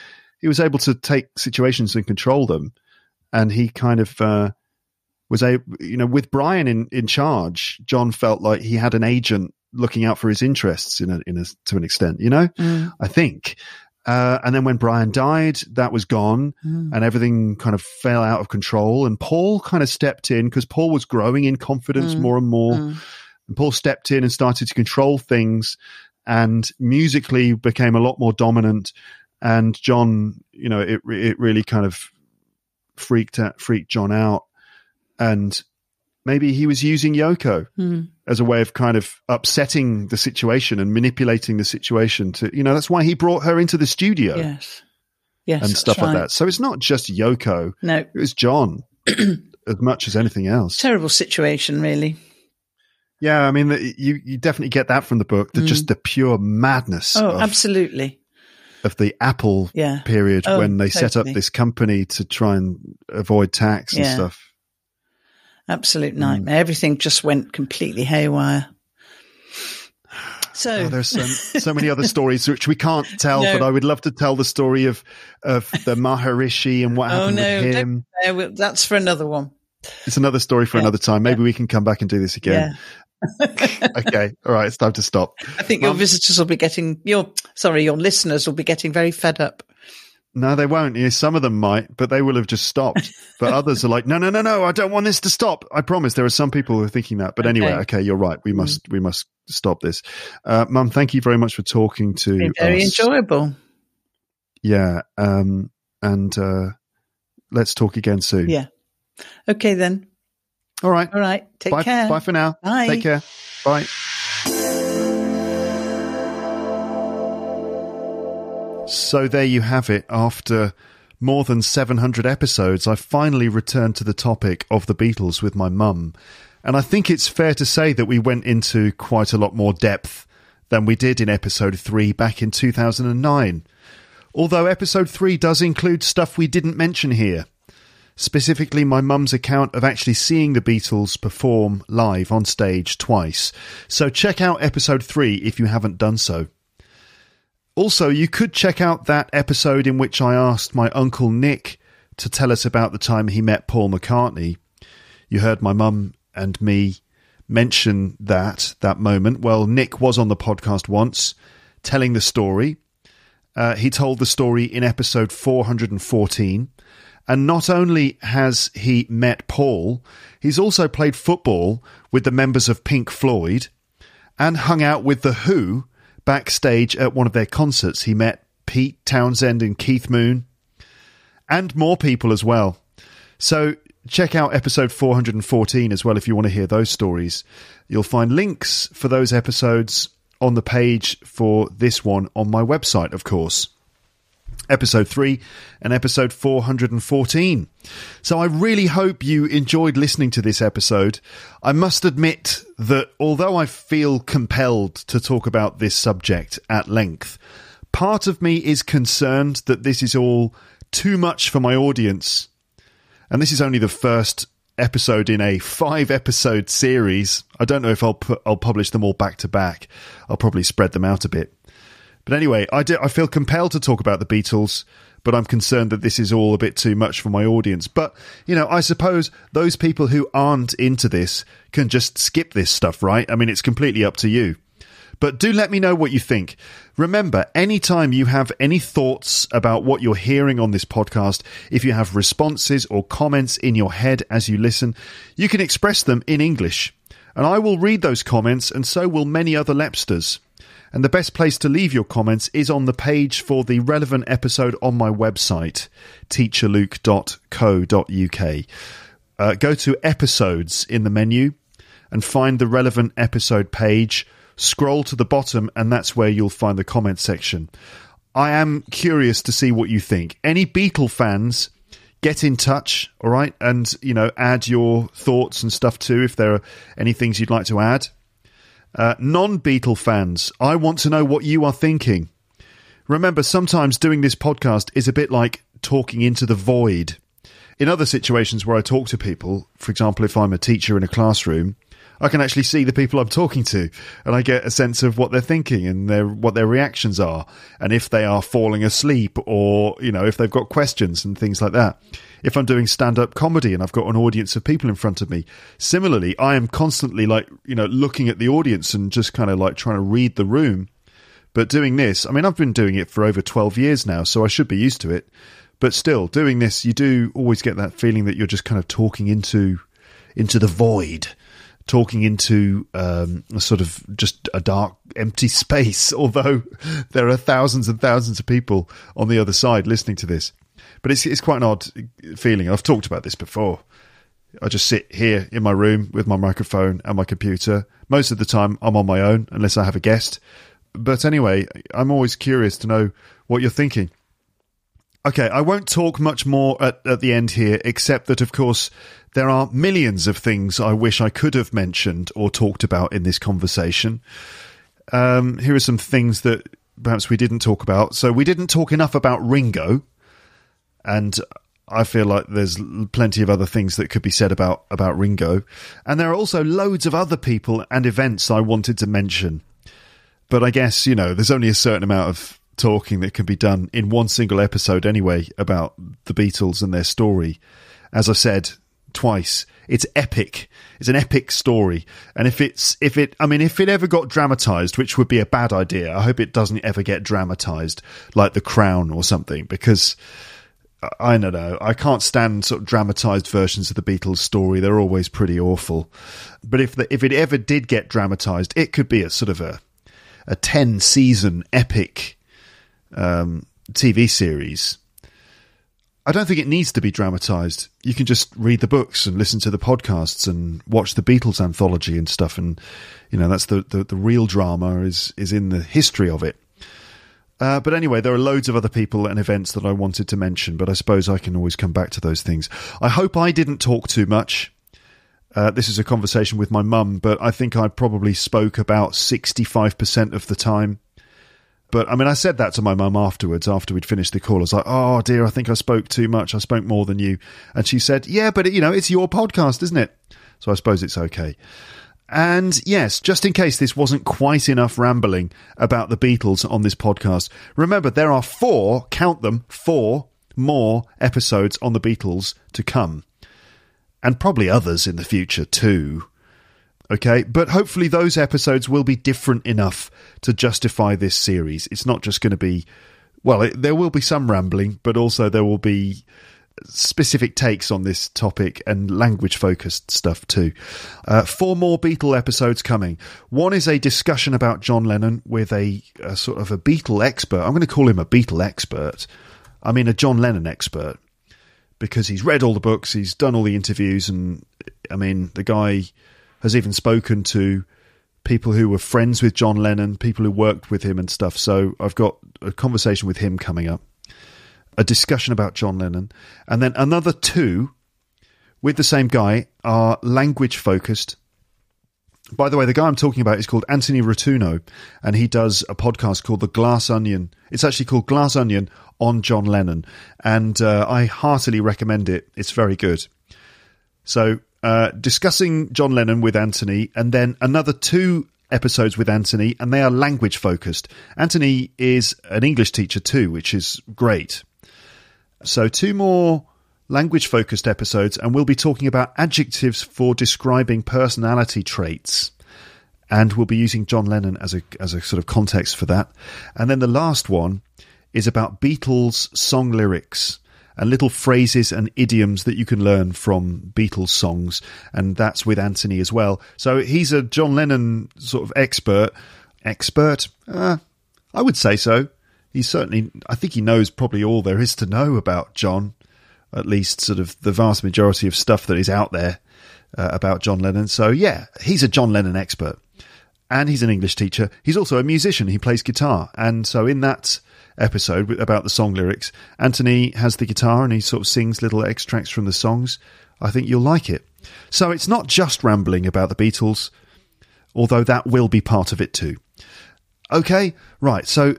He was able to take situations and control them, and he kind of uh, was a you know with Brian in in charge. John felt like he had an agent looking out for his interests in a in a to an extent. You know. Mm. I think. Uh, and then when Brian died, that was gone Mm. and everything kind of fell out of control. And Paul kind of stepped in because Paul was growing in confidence Mm. more and more. Mm. And Paul stepped in and started to control things and musically became a lot more dominant. And John, you know, it, it really kind of freaked out, freaked John out. And maybe he was using Yoko Mm. as a way of kind of upsetting the situation and manipulating the situation to, you know, that's why he brought her into the studio Yes. Yes. and stuff like right. that. So it's not just Yoko, No. it was John as much as anything else. Terrible situation, really. Yeah, I mean, the- you, you definitely get that from the book, the, just the pure madness Mm. Oh, of, absolutely. of the Apple Yeah. period Oh, when they set up this company to try and avoid tax and Yeah. stuff. Absolute Mm. nightmare. Everything just went completely haywire. So Oh, there's so, so many other stories which we can't tell, No. but I would love to tell the story of, of the Maharishi and what Oh, happened no, with him. uh, that's for another one. It's another story for Yeah. another time. Maybe we can come back and do this again. okay. All right. It's time to stop. I think your visitors will be getting your sorry, your listeners will be getting very fed up. No, they won't. Yeah, some of them might, but they will have just stopped. But others are like, no, no, no, no. I don't want this to stop. I promise. There are some people who are thinking that. But anyway, Okay. Mm. okay, you're right. We must, we must stop this. Uh, Mum, thank you very much for talking to Been very us. enjoyable. Yeah. Um, and, uh, let's talk again soon. Yeah. Okay then. All right. All right. Take bye, care. bye for now. Bye. Take care. Bye. So there you have it. After more than 700 episodes, I finally returned to the topic of the Beatles with my mum. And I think it's fair to say that we went into quite a lot more depth than we did in episode 3 back in 2009. Although episode 3 does include stuff we didn't mention here specifically my mum's account of actually seeing the Beatles perform live on stage twice. So check out episode 3 if you haven't done so. Also, you could check out that episode in which I asked my uncle Nick to tell us about the time he met Paul McCartney. You heard my mum and me mention that that moment. Well, Nick was on the podcast once telling the story. Uh, he told the story in episode 414. And not only has he met Paul, he's also played football with the members of Pink Floyd and hung out with The Who backstage at one of their concerts. He met Pete Townshend and Keith Moon and more people as well. So check out episode 414 as well if you want to hear those stories. You'll find links for those episodes on the page for this one on my website, of course episode 3 and episode 414. So I really hope you enjoyed listening to this episode. I must admit that although I feel compelled to talk about this subject at length, part of me is concerned that this is all too much for my audience. And this is only the first episode in a five episode series. I don't know if I'll put, I'll publish them all back to back. I'll probably spread them out a bit. But anyway, I, do, I feel compelled to talk about the Beatles, but I'm concerned that this is all a bit too much for my audience. But, you know, I suppose those people who aren't into this can just skip this stuff, right? I mean, it's completely up to you. But do let me know what you think. Remember, anytime you have any thoughts about what you're hearing on this podcast, if you have responses or comments in your head as you listen, you can express them in English. And I will read those comments, and so will many other Lepsters. And the best place to leave your comments is on the page for the relevant episode on my website, teacherluke.co.uk. Uh, go to episodes in the menu and find the relevant episode page. Scroll to the bottom, and that's where you'll find the comment section. I am curious to see what you think. Any Beatle fans, get in touch, all right? And, you know, add your thoughts and stuff too if there are any things you'd like to add. Uh, non Beatle fans, I want to know what you are thinking. Remember, sometimes doing this podcast is a bit like talking into the void. In other situations where I talk to people, for example, if I'm a teacher in a classroom, I can actually see the people I'm talking to and I get a sense of what they're thinking and their what their reactions are and if they are falling asleep or you know if they've got questions and things like that. If I'm doing stand-up comedy and I've got an audience of people in front of me, similarly, I am constantly like, you know, looking at the audience and just kind of like trying to read the room. But doing this, I mean, I've been doing it for over 12 years now, so I should be used to it. But still, doing this, you do always get that feeling that you're just kind of talking into into the void talking into um, a sort of just a dark, empty space, although there are thousands and thousands of people on the other side listening to this. But it's, it's quite an odd feeling. I've talked about this before. I just sit here in my room with my microphone and my computer. Most of the time, I'm on my own unless I have a guest. But anyway, I'm always curious to know what you're thinking. Okay, I won't talk much more at, at the end here, except that, of course, there are millions of things I wish I could have mentioned or talked about in this conversation. Um, here are some things that perhaps we didn't talk about. So, we didn't talk enough about Ringo, and I feel like there's plenty of other things that could be said about, about Ringo. And there are also loads of other people and events I wanted to mention. But I guess, you know, there's only a certain amount of talking that can be done in one single episode anyway about the Beatles and their story. As I said twice, it's epic. It's an epic story. And if it's, if it, I mean, if it ever got dramatized, which would be a bad idea, I hope it doesn't ever get dramatized like The Crown or something because I don't know. I can't stand sort of dramatized versions of the Beatles story. They're always pretty awful. But if the, if it ever did get dramatized, it could be a sort of a a ten season epic um, TV series, I don't think it needs to be dramatized. You can just read the books and listen to the podcasts and watch the Beatles anthology and stuff. And, you know, that's the, the, the real drama is, is in the history of it. Uh, but anyway, there are loads of other people and events that I wanted to mention, but I suppose I can always come back to those things. I hope I didn't talk too much. Uh, this is a conversation with my mum, but I think I probably spoke about 65% of the time. But I mean, I said that to my mum afterwards, after we'd finished the call. I was like, oh dear, I think I spoke too much. I spoke more than you. And she said, yeah, but you know, it's your podcast, isn't it? So I suppose it's okay. And yes, just in case this wasn't quite enough rambling about the Beatles on this podcast, remember there are four, count them, four more episodes on the Beatles to come. And probably others in the future too. Okay, but hopefully those episodes will be different enough to justify this series. It's not just going to be, well, it, there will be some rambling, but also there will be specific takes on this topic and language focused stuff too. Uh, four more Beatle episodes coming. One is a discussion about John Lennon with a, a sort of a Beatle expert. I'm going to call him a Beatle expert. I mean, a John Lennon expert because he's read all the books, he's done all the interviews, and I mean, the guy has even spoken to people who were friends with John Lennon, people who worked with him and stuff. So I've got a conversation with him coming up, a discussion about John Lennon, and then another two with the same guy are language focused. By the way, the guy I'm talking about is called Anthony Rotunno, and he does a podcast called The Glass Onion. It's actually called Glass Onion on John Lennon, and uh, I heartily recommend it. It's very good. So uh, discussing John Lennon with Anthony, and then another two episodes with Anthony, and they are language focused. Anthony is an English teacher too, which is great. So, two more language focused episodes, and we'll be talking about adjectives for describing personality traits. And we'll be using John Lennon as a as a sort of context for that. And then the last one is about Beatles song lyrics and little phrases and idioms that you can learn from Beatles songs. And that's with Anthony as well. So he's a John Lennon sort of expert. Expert? Uh, I would say so. He's certainly, I think he knows probably all there is to know about John, at least sort of the vast majority of stuff that is out there uh, about John Lennon. So yeah, he's a John Lennon expert. And he's an English teacher. He's also a musician. He plays guitar. And so in that episode about the song lyrics, Anthony has the guitar and he sort of sings little extracts from the songs. I think you'll like it. So it's not just rambling about the Beatles, although that will be part of it too. Okay, right. So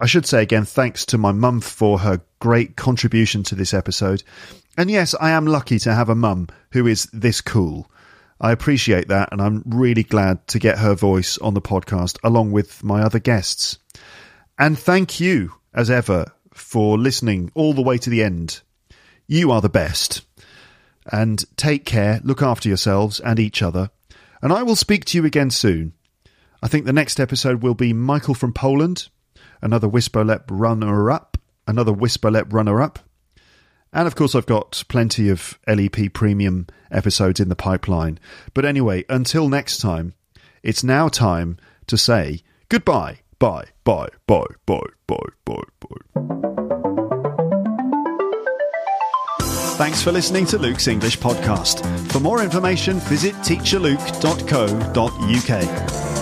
I should say again, thanks to my mum for her great contribution to this episode. And yes, I am lucky to have a mum who is this cool. I appreciate that, and I'm really glad to get her voice on the podcast along with my other guests. And thank you, as ever, for listening all the way to the end. You are the best. And take care, look after yourselves and each other. And I will speak to you again soon. I think the next episode will be Michael from Poland, another Whisperlep runner up, another Whisperlep runner up. And of course, I've got plenty of LEP premium episodes in the pipeline. But anyway, until next time, it's now time to say goodbye. Bye, bye, bye, bye, bye, bye, bye. Thanks for listening to Luke's English podcast. For more information, visit teacherluke.co.uk.